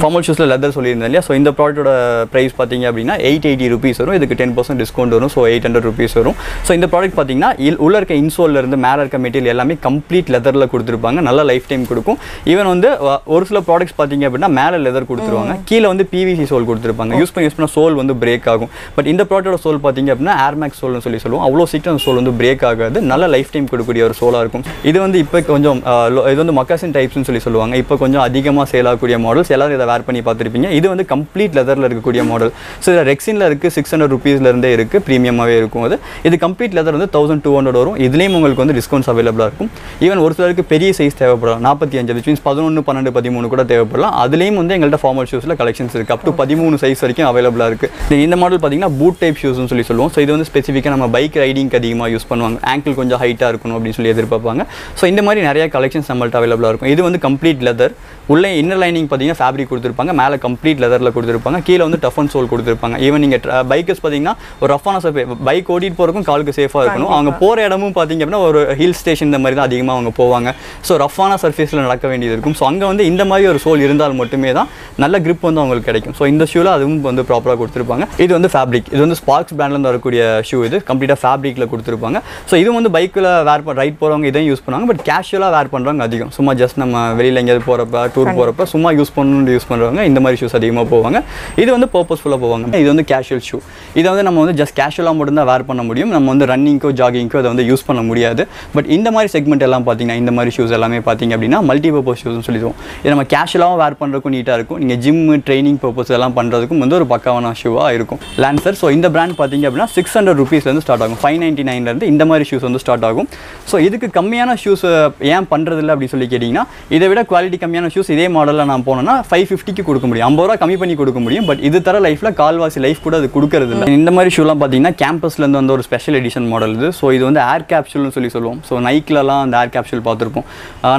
ஃபார்மல் ஷூஸில் லெதர் சொல்லியிருந்தேன் இல்லையா? ஸோ இந்த ப்ராடக்ட்டோட ப்ரைஸ் பார்த்தீங்க அப்படின்னா எயிட் எயிட்டி ருபீஸ் வரும். இதுக்கு டென் பர்சன்ட் டிஸ்கவுண்ட் வரும். ஸோ எயிட் ஹண்ட்ரட் ருபீஸ் வரும். ஸோ இந்த ப்ராடக்ட் பார்த்தீங்கன்னா உள்ள இருக்க இன்சோல்ல இருந்து மேலே இருக்க மெட்டீரியல் எல்லாமே கம்ப்ளீட் லெதரில் கொடுத்துருப்பாங்க. நல்ல லைஃப் டைம் கொடுக்கும். ஈவன் வந்து ஒரு சில ப்ராடக்ட்ஸ் பார்த்தீங்க அப்படின்னா மேலே லெதர் கொடுத்துருவாங்க. கீழே வந்து பிவிசி சோல் கொடுத்துருப்பாங்க. யூஸ் பண்ணி யூஸ் பண்ண சோல் வந்து பிரேக் ஆகும். பட் இந்த ப்ராடக்டோட சோல் பார்த்தீங்க அப்படின்னா ஏர்மேக்ஸ் சோல்னு சொல்லி சொல்லுவோம். அவ்வளோ சீக்கிரம் சோல் வந்து பிரேக் ஆகாது. நல்ல லைஃப் டைம் கொடுக்கக்கூடிய ஒரு சோலாக இருக்கும். இது வந்து இப்போ கொஞ்சம் இது வந்து மக்காசின் டைப்ஸ்னு சொல்லி சொல்லுவாங்க. இப்போ கொஞ்சம் அதிகமாக சேல் ஆகக்கூடிய மாடல்ஸ் எல்லாரும் இதை வேர் பண்ணி பார்த்துருப்பீங்க. இது வந்து கம்ப்ளீட் லெதரில் இருக்கக்கூடிய மாடல் ஸோ இதில் ரெக்ஸினில் இருக்குது சிக்ஸ் ஹண்ட்ரட் ருபீஸ்லேருந்தே இருக்குது ப்ரீமியமாகவே இருக்கும் அது. இது கம்ப்ளீட் லெதர் வந்து தௌசண்ட் டூ ஹண்ட்ரட் வரும். இதுலேயும் உங்களுக்கு வந்து டிஸ்கவுண்ட்ஸ் அவைலபிளாக இருக்கும். ஈவன் ஒரு சிலருக்கு பெரிய சைஸ் தேவைப்படலாம். நாற்பத்தி அஞ்சு விச் மீன்ஸ் பதினொன்று பன்னெண்டு பதிமூணு கூட தேவைப்படலாம். அதுலேயும் வந்து எங்கள்கிட்ட ஃபார்மல் ஷூஸில் கலெக்ஷன்ஸ் இருக்குது அப் டு பதிமூணு சைஸ் வரைக்கும் அவைலபிளாக இருக்குது இந்த மாடல் பார்த்தீங்கன்னா பூட் டைப் ஷூஸ்னு சொல்லி சொல்லுவோம். ஸோ இது வந்து ஸ்பெசிஃபிக்காக நம்ம பைக் ரைடிங்க்கு அதிகமாக யூஸ் பண்ணுவாங்க. ஆங்கிள் கொஞ்சம் ஹைட்டாக இருக்கணும் அப்படின்னு சொல்லி எதிர்பார்ப்பாங்க. ஸோ இந்த மாதிரி நிறைய கலெக்ஷன்ஸ் நம்மள்ட்ட அவைலபிளாக இருக்கும். இது வந்து கம்ப்ளீட் லெதர் உள்ளே இன்னர் லைனிங் பார்த்தீங்கன்னா ஃபேப்ரிக் கொடுத்துருப்பாங்க மேலே கம்ப்ளீட் லெதரில் கொடுத்துருப்பாங்க கீழே வந்து டஃப் அண்ட் சோல் கொடுத்துருப்பாங்க. ஈவன் நீங்கள் பைக்கர்ஸ் பார்த்தீங்கன்னா ஒரு ரஃபான சர்ஃபே பைக் ஓட்டிட்டு போகிறக்கும் காலுக்கு சேஃபாக இருக்கணும். அவங்க போகிற இடமும் பார்த்தீங்க அப்படின்னா ஒரு ஹில் ஸ்டேஷன் இந்த மாதிரி தான் அதிகமாக அவங்க போவாங்க. ஸோ ரஃபான சர்ஃபேஸில் நடக்க வேண்டியது இருக்கும். ஸோ அங்கே வந்து இந்த மாதிரி ஒரு சோல் இருந்தால் மட்டுமே தான் நல்ல grip வந்து அவங்களுக்கு கிடைக்கும். ஸோ இந்த ஷூவில் அதுவும் வந்து ப்ராப்பராக கொடுத்துருப்பாங்க. இது வந்து ஃபேப்ரிக் இது வந்து ஸ்பார்க்ஸ் பிராண்ட்லேருந்து வரக்கூடிய ஷூ இது. கம்ப்ளீட்டாக ஃபேப்ரிக்கில் கொடுத்துருப்பாங்க. ஸோ இது வந்து பைக்கில் வேர் ரைட் போகிறவங்க இதையும் யூஸ் பண்ணுவாங்க. பட் கேஷுவலாக வேர் பண்ணுறவங்க அதிகம். சும்மா ஜஸ்ட் நம்ம வெளியில் எங்கேயாவது போகிறப்ப டூர் போகிறப்ப சும்மா யூஸ் பண்ணணும்னு யூஸ் பண்ணுறவங்க இந்த மாதிரி ஷூஸ் அதிகமாக போவாங்க. இது வந்து பர்பஸ்ஃபுல்லாக போவாங்க. இது வந்து கேஷுவல் ஷூ இதை வந்து நம்ம வந்து ஜஸ்ட் கேஷுவலாக மட்டும்தான் வேர் பண்ண முடியும். நம்ம வந்து ரன்னிங்க்கோ ஜாகிங்க்கோ அதை வந்து யூஸ் பண்ண முடியாது. பட் இந்த மாதிரி செக்மெண்ட் எல்லாம் பார்த்தீங்கன்னா இந்த மாதிரி ஷூஸ் எல்லாமே பார்த்தீங்க அப்படின்னா மல்டி பர்பஸ் ஷூஸ்னு சொல்லிடுவோம். இது நம்ம கேஷுவலாகவும் வேர் பண்ணுறதுக்கும் நீட்டாக இருக்கும். நீங்கள் ஜிம் ட்ரைனிங் பர்பஸ் எல்லாம் பண்ணுறதுக்கும் வந்து ஒரு பக்காவான ஷூவாக இருக்கும். லான்சர் ஸோ இந்த பிராண்ட் பார்த்தீங்க அப்படின்னா சிக்ஸ் ஹண்ட்ரட் ருபீஸ்லேருந்து ஸ்டார்ட் ஆகும். ஃபைவ் நைன்ட்டி நைன்லேருந்து இந்த மாதிரி ஷூஸ் வந்து ஸ்டார்ட் ஆகும். ஸோ இதுக்கு கம்மியான ஷூஸ் ஏன் பண்ணுறதில்ல அப்படி சொல்லி கேட்டிங்கன்னா இதை விட குவாலிட்டி கம்மியான ஷூஸ் இதே மாடலில் நான் போனேன்னா ஃபைவ் ஃபிஃப்டிக்கு கொடுக்க முடியும். ஐம்பது ரூபா கம்மி பண்ணி கொடுக்க முடியும். பட் இது தர லைஃப்பில் கால்வாசி லைஃப் கூட அது கொடுக்கறது இல்லை இந்த மாதிரி ஷூலாம் பார்த்தீங்கன்னா கேம்பஸ்லேருந்து வந்து ஒரு ஸ்பெஷல் எடிஷன் மாடல் இது. ஸோ இது வந்து ஏர் கேப்சூல்னு சொல்லி சொல்லுவோம். ஸோ நைக்லலாம் அந்த ஏர் கேப்சூல் பார்த்துருப்போம்.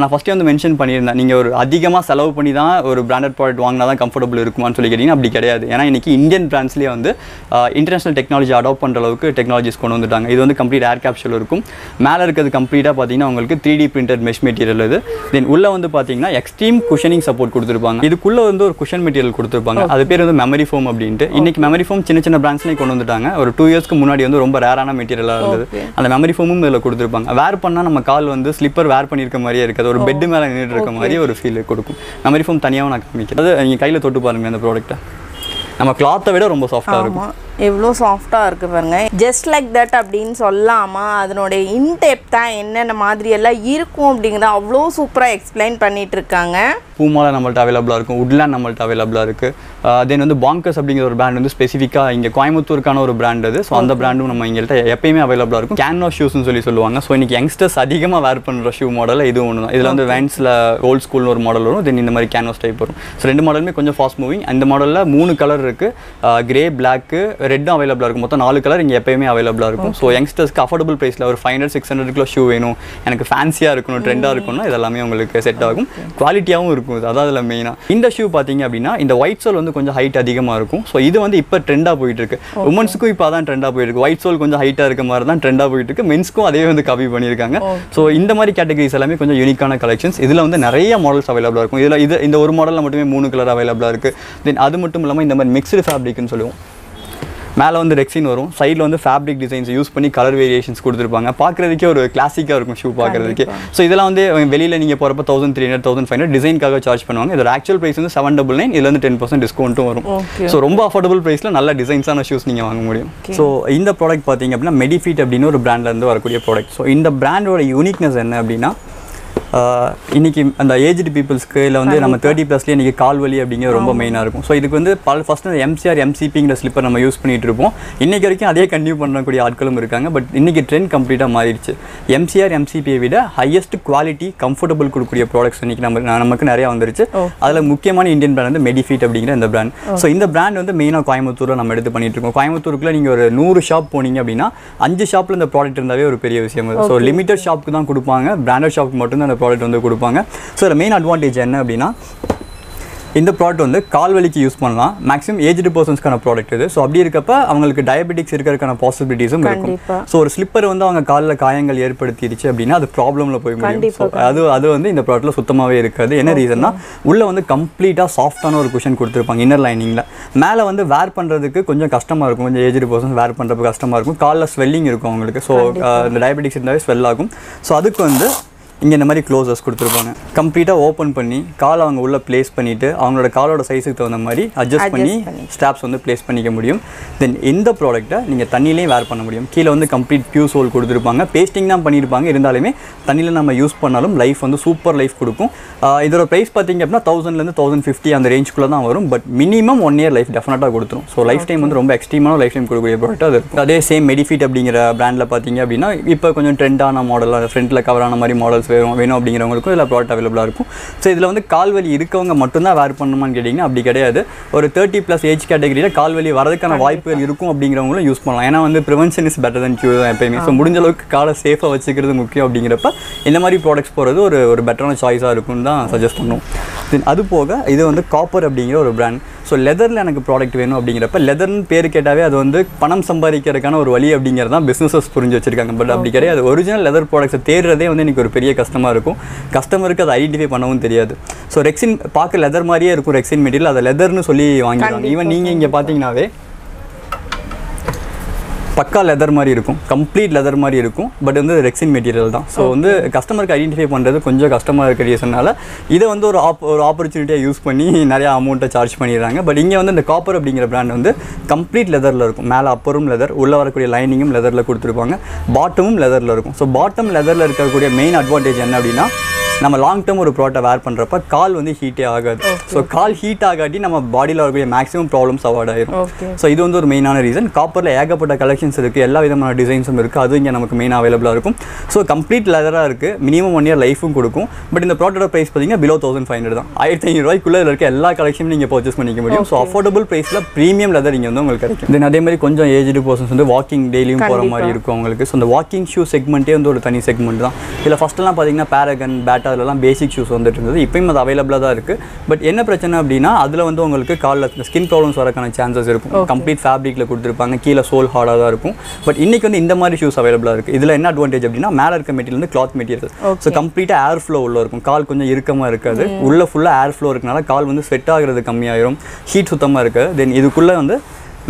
நான் ஃபஸ்ட்டே வந்து மென்ஷன் பண்ணியிருந்தேன். நீங்கள் ஒரு அதிகமாக செலவு பண்ணி தான் ஒரு பிராண்டட் ப்ராடக்ட் வாங்கினா தான் கம்ஃபர்டபுள் இருக்குமான்னு சொல்லி கேட்டிங்கன்னா அப்படி கிடையாது. ஏன்னா இன்றைக்கி இந்தியன் பிராண்ட்ஸ்லேயே வந்து இன்டர்நேஷனல் டெக்னாலஜி அடாப்ட் பண்ணுற அளவுக்கு டெக்னாலஜிஸ் கொண்டு வந்துட்டாங்க. இது வந்து கம்ப்ளீட் ஏர் கேப்சூல் இருக்கும். மேலே இருக்கிறது கம்ப்ளீட்டாக பார்த்தீங்கன்னா உங்களுக்கு three D printed mesh material இது. தென் உள்ளே வந்து பார்த்தீங்கன்னா எக்ஸ்ட்ரீம் குஷனிங் சப்போர்ட் கொடுத்துருப்பாங்க. இதுக்குள்ளே வந்து ஒரு குஷன் மெட்டீரியல் கொடுத்துருப்பாங்க. அது பேர் வந்து மெமரி ஃபோம் அப்படின்ட்டு. இன்னைக்கு மெமரி ஃபோம் சின்ன சின்ன பிராண்ட்ஸ்லேயும் கொண்டு வந்துட்டாங்க. ஒரு டூ இயர்ஸ்க்கு முன்னாடி வந்து ரொம்ப ரேரான மெட்டீரியலாக இருந்தது. அந்த மெமரி ஃபோமும் இதில் கொடுத்துருப்பாங்க. வேர் பண்ணால் நம்ம கால் வந்து ஸ்லிப்பர் வேர் பண்ணியிருக்க மாதிரியே இருக்காது. ஒரு பெட் மேலே நின்றுட்டு இருக்க மாதிரி ஒரு ஃபீல் கொடுக்கும். மெமரி ஃபோம் தனியாகவும் நான் காமிக்கிறேன். அது நீங்கள் கையில் தொட்டு பாருங்க அந்த ப்ராடக்ட்டை நம்ம கிளாத்தை விட ரொம்ப சாஃப்டாக இருக்கும். எவ்வளோ சாஃப்டாக இருக்குது பாருங்க. ஜஸ்ட் லைக் தட் அப்படின்னு சொல்லாமல் அதனுடைய இன்டெப்த்தாக என்னென்ன மாதிரி எல்லாம் இருக்கும் அப்படிங்கிறத அவ்வளோ சூப்பராக எக்ஸ்பிளைன் பண்ணிட்டு இருக்காங்க. பூமாலா நம்மள்ட்ட அவைலபிளாக இருக்கும் உட்லேண்ட் நம்மள்ட்ட அவைலபிளாக இருக்குது தென் வந்து பாங்கஸ் அப்படிங்கிற ஒரு பிராண்ட் வந்து ஸ்பெசிஃபிக்காக இங்கே கோயம்புத்தூருக்கான ஒரு பிராண்ட் அது. ஸோ அந்த பிராண்டும் நம்ம எங்கள்கிட்ட எப்பயுமே அவைலபிளாக இருக்கும். கேன்வா ஷூஸ்னு சொல்லி சொல்லுவாங்க. ஸோ இன்னைக்கு யங்ஸ்டர்ஸ் அதிகமாக வேர் பண்ணுற ஷூ மாடல் இது ஒன்று தான். இதில் வந்து வேன்ஸில் ஓல்ட் ஸ்கூல்னு ஒரு மாடல் வரும். தென் இந்த மாதிரி கேன்வாஸ் டைப் வரும். ஸோ ரெண்டு மாடலுமே கொஞ்சம் ஃபாஸ்ட் மூவிங் அந்த மாடலில் மூணு கலர் இருக்குது கிரே பிளாக்கு ரெட்டும் அவைலபிளாக இருக்கும். மொத்தம் நாலு கலர் இங்கே எப்பயுமே அவைலபிளாக இருக்கும். ஸோ யங்ஸ்டர்ஸ்க்கு அஃபோர்டபுள் ப்ரைஸில் ஒரு ஃபைவ் ஹண்ட்ரட் சிக்ஸ் ஹண்ட்ரட்குள்ள ஷூ வேணும். எனக்கு ஃபேன்சியாக இருக்கணும் ட்ரெண்டாக இருக்கணும்னா இதெல்லாமே உங்களுக்கு செட் ஆகும். குவாலிட்டியாகவும் இருக்கும். அதான் அதில் மெயினாக இந்த ஷூ பார்த்தீங்க அப்படின்னா இந்த ஒயிட் சோல் வந்து கொஞ்சம் ஹைட் அதிகமாக இருக்கும். ஸோ இது வந்து இப்போ ட்ரெண்டாக போயிட்டு இருக்கு. உமன்ஸுக்கும் இப்போ அதான் ட்ரெண்டாக போயிட்டு இருக்கு. ஒயிட் சோல் கொஞ்சம் ஹைட்டாக இருக்க மாதிரி தான் ட்ரெண்டாக போயிட்டு இருக்கு. மென்ஸ்க்கும் அதே வந்து காப்பி பண்ணியிருக்காங்க. ஸோ இந்த மாதிரி கேட்டகரிஸ் எல்லாமே கொஞ்சம் யூனிக்கான கலெக்ஷன்ஸ் இதில் வந்து நிறைய மாடல்ஸ் அவைலபிளாக இருக்கும். இதில் இது இந்த ஒரு மாடலில் மட்டுமே மூணு கலர் அவைலபிளாக இருக்குது தென் அது மட்டும் இல்லாமல் இந்த மாதிரி மிக்ஸ்டு ஃபேப்ரிக்னு சொல்லுவோம். மேலே வந்து ரெக்ஸின் வரும். சைடில் வந்து ஃபேப்ரிக் டிசைன்ஸ் யூஸ் பண்ணி கலர் வேரியேஷன்ஸ் கொடுத்துருப்பாங்க. பார்க்குறதுக்கே ஒரு கிளாசிக்காக இருக்கும் ஷூ பார்க்குறதுக்கே. ஸோ இதெல்லாம் வந்து வெளியில் நீங்கள் போகிறப்ப thousand three hundred thousand five hundred டிசைனுக்காக charge பண்ணுவாங்க. இதோட ஆக்சுவல் ப்ரைஸ் வந்து செவன் டபுள் நைன் இதில் வந்து டென் பர்சன்ட் டிஸ்கவுண்ட்டும் வரும். ஸோ ரொம்ப அஃபோர்டபுள் ப்ரைஸில் நல்ல டிசைன்ஸான ஷூஸ் நீங்கள் வாங்க முடியும். ஸோ இந்த ப்ராடக்ட் பார்த்தீங்க அப்படின்னா மெடிஃபீட் அப்படின்னு ஒரு இருந்து வரக்கூடிய ப்ராடக்ட் ஸோ இந்த பிராண்டோட யூனிக்னஸ் என்ன அப்படின்னா ஆஹ் இன்னைக்கு அந்த ஏஜ்டு பீப்புள்ஸ்க்கு இல்லை வந்து நம்ம தேர்ட்டி ப்ளஸ்லேயே இன்றைக்கி கால் வலி அப்படிங்கிற ரொம்ப மெயினாக இருக்கும். ஸோ இதுக்கு வந்து பல ஃபஸ்ட் அந்த எம்சிஆர் எம்சிபிங்கிற ஸ்லிப்பர் நம்ம யூஸ் பண்ணிட்டு இருப்போம். இன்னைக்கு வரைக்கும் அதே கண்டினியூ பண்ணக்கூடிய ஆட்களும் இருக்காங்க. பட் இன்னைக்கு ட்ரெண்ட் கம்ப்ளீட்டாக மாறிடுச்சு. எம்சிஆர் எம்சிபியை விட ஹையஸ்ட் குவாலிட்டி கம்ஃபர்டபுள் கொடுக்கக்கூடிய ப்ராடக்ட்ஸ் இன்னைக்கு நம்ம நமக்கு நிறையா வந்துருச்சு. அதில் முக்கியமான இந்தியன் பிராண்ட் வந்து மெடிஃபீட் அப்படிங்கிற இந்த பிராண்ட் ஸோ இந்த பிராண்ட் வந்து மெயினாக கோயம்புத்தூரில் நம்ம எடுத்து பண்ணிட்டு இருக்கோம். கோயம்புத்தூருக்குள்ள நீங்கள் ஒரு நூறு ஷாப் போனீங்க அப்படின்னா அஞ்சு ஷாப்பில் இந்த ப்ராடக்ட் இருந்தாவே ஒரு பெரிய விஷயம். ஸோ லிமிட்டட் ஷாப்புக்கு தான் கொடுப்பாங்க. பிராண்டட் ஷாப்புக்கு மட்டும்தான் அந்த ப்ராடக்ட் வந்து கொடுப்பாங்க. ஸோ இதில் மெயின் அட்வான்டேஜ் என்ன அப்படின்னா இந்த ப்ராடக்ட் வந்து கால் வலிக்கு யூஸ் பண்ணலாம். மேக்ஸிமம் ஏஜ்டு பர்சன்ஸ்க்கான ப்ராடக்ட் இது. ஸோ அப்படி இருக்கப்ப அவங்களுக்கு டயபெட்டிக்ஸ் இருக்கிறதுக்கான பாசிபிலிட்டிஸும் இருக்கும். ஸோ ஒரு ஸ்லிப்பர் வந்து அவங்க காலில் காயங்கள் ஏற்படுத்திடுச்சு அப்படின்னா அது ப்ராப்ளமில் போய் முடியும். அது அது வந்து இந்த ப்ராடக்ட்டில் சுத்தமாகவே இருக்காது. என்ன ரீசன்னா உள்ளே வந்து கம்ப்ளீட்டாக சாஃப்டான ஒரு குஷன் கொடுத்துருப்பாங்க இன்னர் லைனிங்கில் மேலே வந்து வேர் பண்ணுறதுக்கு கொஞ்சம் கஷ்டமாக இருக்கும். கொஞ்சம் ஏஜ்டு பர்சன்ஸ் வேர் பண்ணுறதுக்கு கஷ்டமாக இருக்கும். காலில் ஸ்வெல்லிங் இருக்கும் அவங்களுக்கு. ஸோ இந்த டயபெட்டிக்ஸ் இருந்தாவே ஸ்வெல் ஆகும். ஸோ அதுக்கு வந்து இங்கே இந்த மாதிரி க்ளோசர்ஸ் கொடுத்துருப்பாங்க கம்ப்ளீட்டாக ஓப்பன் பண்ணி காலை அவங்க உள்ளே ப்ளேஸ் பண்ணிவிட்டு அவங்களோட காலோட சைஸுக்கு தகுந்த மாதிரி அட்ஜஸ்ட் பண்ணி ஸ்டாப்ஸ் வந்து ப்ளேஸ் பண்ணிக்க முடியும். தென் இந்த ப்ராடக்ட்டை நீங்கள் தண்ணியிலையும் வேர் பண்ண முடியும். கீழே வந்து கம்ப்ளீட் பியூ சோல் கொடுத்துருப்பாங்க. பேஸ்டிங் தான் பண்ணியிருப்பாங்க இருந்தாலுமே தண்ணியில் நம்ம யூஸ் பண்ணாலும் லைஃப் வந்து சூப்பர் லைஃப் கொடுக்கும். இதோட ப்ரைஸ் பார்த்தீங்க அப்படின்னா தௌசண்ட்லேருந்து தௌசண்ட் ஃபிஃப்டி அந்த ரேஞ்சுக்குள்ளே தான் வரும். But minimum one year life டெஃபினட்டாக கொடுத்துரும். ஸோ லைஃப் டைம் வந்து ரொம்ப எக்ஸ்ட்ரீமான லைஃப் டைம் கொடுக்கக்கூடிய ப்ராடக்ட் அது இருக்கும். அதே சேம் மெடிஃபிட் அப்படிங்கிற பிராண்டில் பார்த்தீங்க அப்படின்னா இப்போ கொஞ்சம் ட்ரெண்டான மாடலாக ஃப்ரண்ட்டில் கவரான மாதிரி மாடல்ஸ் வேணும் வேணும் அப்படிங்கிறவங்களுக்கும் இதில் ப்ராடக்ட் அவைலபிளாக இருக்கும். ஸோ இதில் வந்து கால்வலி இருக்கவங்க மட்டும்தான் வேர் பண்ணணுமான்னு கேட்டிங்கன்னா அப்படி கிடையாது. ஒரு தேர்ட்டி ப்ளஸ் ஏஜ் கேட்டகரியில் கால்வலி வரதுக்கான வாய்ப்புகள் இருக்கும் அப்படிங்கிறவங்களும் யூஸ் பண்ணலாம். ஏன்னா வந்து prevention is better than cure எப்பயுமே ஸோ முடிஞ்ச அளவுக்கு காலை சேஃபாக வச்சுக்கிறது முக்கியம் அப்படிங்கிறப்ப இந்த மாதிரி ப்ராடக்ட்ஸ் போகிறது ஒரு ஒரு பெட்டரான சாய்ஸாக இருக்கும்னு தான் சஜஸ்ட் பண்ணுவோம். தென் அது போக இது வந்து காப்பர் அப்படிங்கிற ஒரு பிராண்ட் ஸோ லெதரில் எனக்கு ப்ராடக்ட் வேணும் அப்படிங்கிறப்ப லெதர்னு பேர் கேட்டாவே அது வந்து பணம் சம்பாதிக்கிறதுக்கான ஒரு வழி அப்படிங்கிறது தான் பிஸ்னஸஸ் புரிஞ்சு வச்சிருக்காங்க. பட் அப்படி கிடையாது. ஒரிஜினல் லெதர் ப்ராடக்ட்ஸை தேடுறதே வந்து எனக்கு ஒரு பெரிய கஷ்டமாக இருக்கும். கஸ்டமருக்கு அதை ஐடென்டிஃபை பண்ணவும் தெரியாது. ஸோ ரெக்ஸின் பார்க்க லெதர் மாதிரியே இருக்கும் ரெக்ஸின் மெட்டீரியல் அதை லெதர்னு சொல்லி வாங்கிடுவாங்க. ஈவன் நீங்கள் இங்கே பார்த்தீங்கன்னாவே பக்கா லெதர் மாதிரி இருக்கும். கம்ப்ளீட் லெதர் மாதிரி இருக்கும். பட் வந்து ரெக்ஸின் மெட்டீரியல் தான். ஸோ வந்து கஸ்டமருக்கு ஐடென்டிஃபை பண்ணுறது கொஞ்சம் கஷ்டமாக இருக்க ரீசனால இதை வந்து ஒரு ஆப் ஒரு ஆப்பர்ச்சுனிட்டியாக யூஸ் பண்ணி நிறைய அமௌண்ட்டை சார்ஜ் பண்ணிடுறாங்க. பட் இங்கே வந்து இந்த காப்பர் அப்படிங்கிற பிராண்ட் வந்து கம்ப்ளீட் லெதரில் இருக்கும். மேலே அப்பரும் லெதர் உள்ளே வரக்கூடிய லைனிங்கும் லெதரில் கொடுத்துருப்பாங்க. பாட்டமும் லெதரில் இருக்கும். ஸோ பாட்டம் லெதரில் இருக்கக்கூடிய மெயின் அட்வான்டேஜ் என்ன அப்படின்னா நம்ம லாங் டேர்ம் ஒரு ப்ராடக்ட்டை வேர் பண்ணுறப்ப கால் வந்து ஹீட்டே ஆகாது. ஸோ கால் ஹீட் ஆகாட்டி நம்ம பாடியில் வரக்கூடிய மேக்ஸிமம் ப்ராப்ளம்ஸ் அவாய்ட் ஆயிரும். ஸோ இது வந்து ஒரு மெயினான ரீசன் காப்பரில் ஏகப்பட்ட கலெக்ஷன்ஸ் இருக்குது எல்லா விதமான டிசைன்ஸும் இருக்குது அது இங்கே நமக்கு மெயின் அவைலபிளாக இருக்கும். ஸோ கம்ப்ளீட் லெதராக இருக்குது மினிமம் ஒன் இயர் லைஃபும் கொடுக்கும். பட் இந்த ப்ராடக்டோட ப்ரைஸ் பார்த்தீங்கன்னா பிலோ தௌசண்ட் ஃபைவ் ஹண்ட்ரட் தான். ஆயிரத்தி ஐநூறுரூவாய்க்குள்ளே இருக்க எல்லா கலெக்ஷனும் நீங்கள் பர்ச்சேஸ் பண்ணிக்க முடியும். ஸோ அஃபோர்டபுள் ப்ரைஸில் ப்ரீமியம் லெதர் இங்கே வந்து உங்களுக்கு கிடைக்கும். தென் அதே மாதிரி கொஞ்சம் ஏஜ்டு பர்சன்ஸ் வந்து வாக்கிங் டெய்லியும் போகிற மாதிரி இருக்கும் அவங்களுக்கு. ஸோ இந்த வாக்கிங் ஷூ செக்மெண்ட்டே வந்து ஒரு தனி செக்மெண்ட் தான். இதில் ஃபஸ்ட்டெல்லாம் பார்த்தீங்கன்னா பேரகன் பேட்டா இதெல்லாம் பேசிக் ஷூஸ் வந்துட்டு இருந்தது இப்பயும் அது அவைலபிளாக தான் இருக்குது பட் என்ன பிரச்சனை அப்படின்னா அதில் வந்து உங்களுக்கு காலில் ஸ்கின் ப்ராப்ளம்ஸ் வரக்கான சான்சஸ் இருக்கும். கம்ப்ளீட் ஃபேப்ரிக்கில் கொடுத்துருப்பாங்க. கீழே சோல் ஹார்டாக தான் இருக்கும். பட் இன்னைக்கு வந்து இந்த மாதிரி ஷூஸ் அவைலபிளாக இருக்குது இதில் என்ன அட்வான்டேஜ் அப்படின்னா மேலே இருக்க மெட்டீரியல் வந்து கிளாத் மெட்டீரியல் ஸோ கம்ப்ளீட்டாக ஏர் ஃப்ளோ உள்ள இருக்கும். கால் கொஞ்சம் இறுக்கமாக இருக்காது. உள்ள ஃபுல்லாக ஏர் ஃப்ளோ இருக்கனால கால் வந்து ஸ்வெட் ஆகுறது கம்மியாயிரும். ஹீட் சுத்தமாக இருக்காது. தென் இதுக்குள்ளே வந்து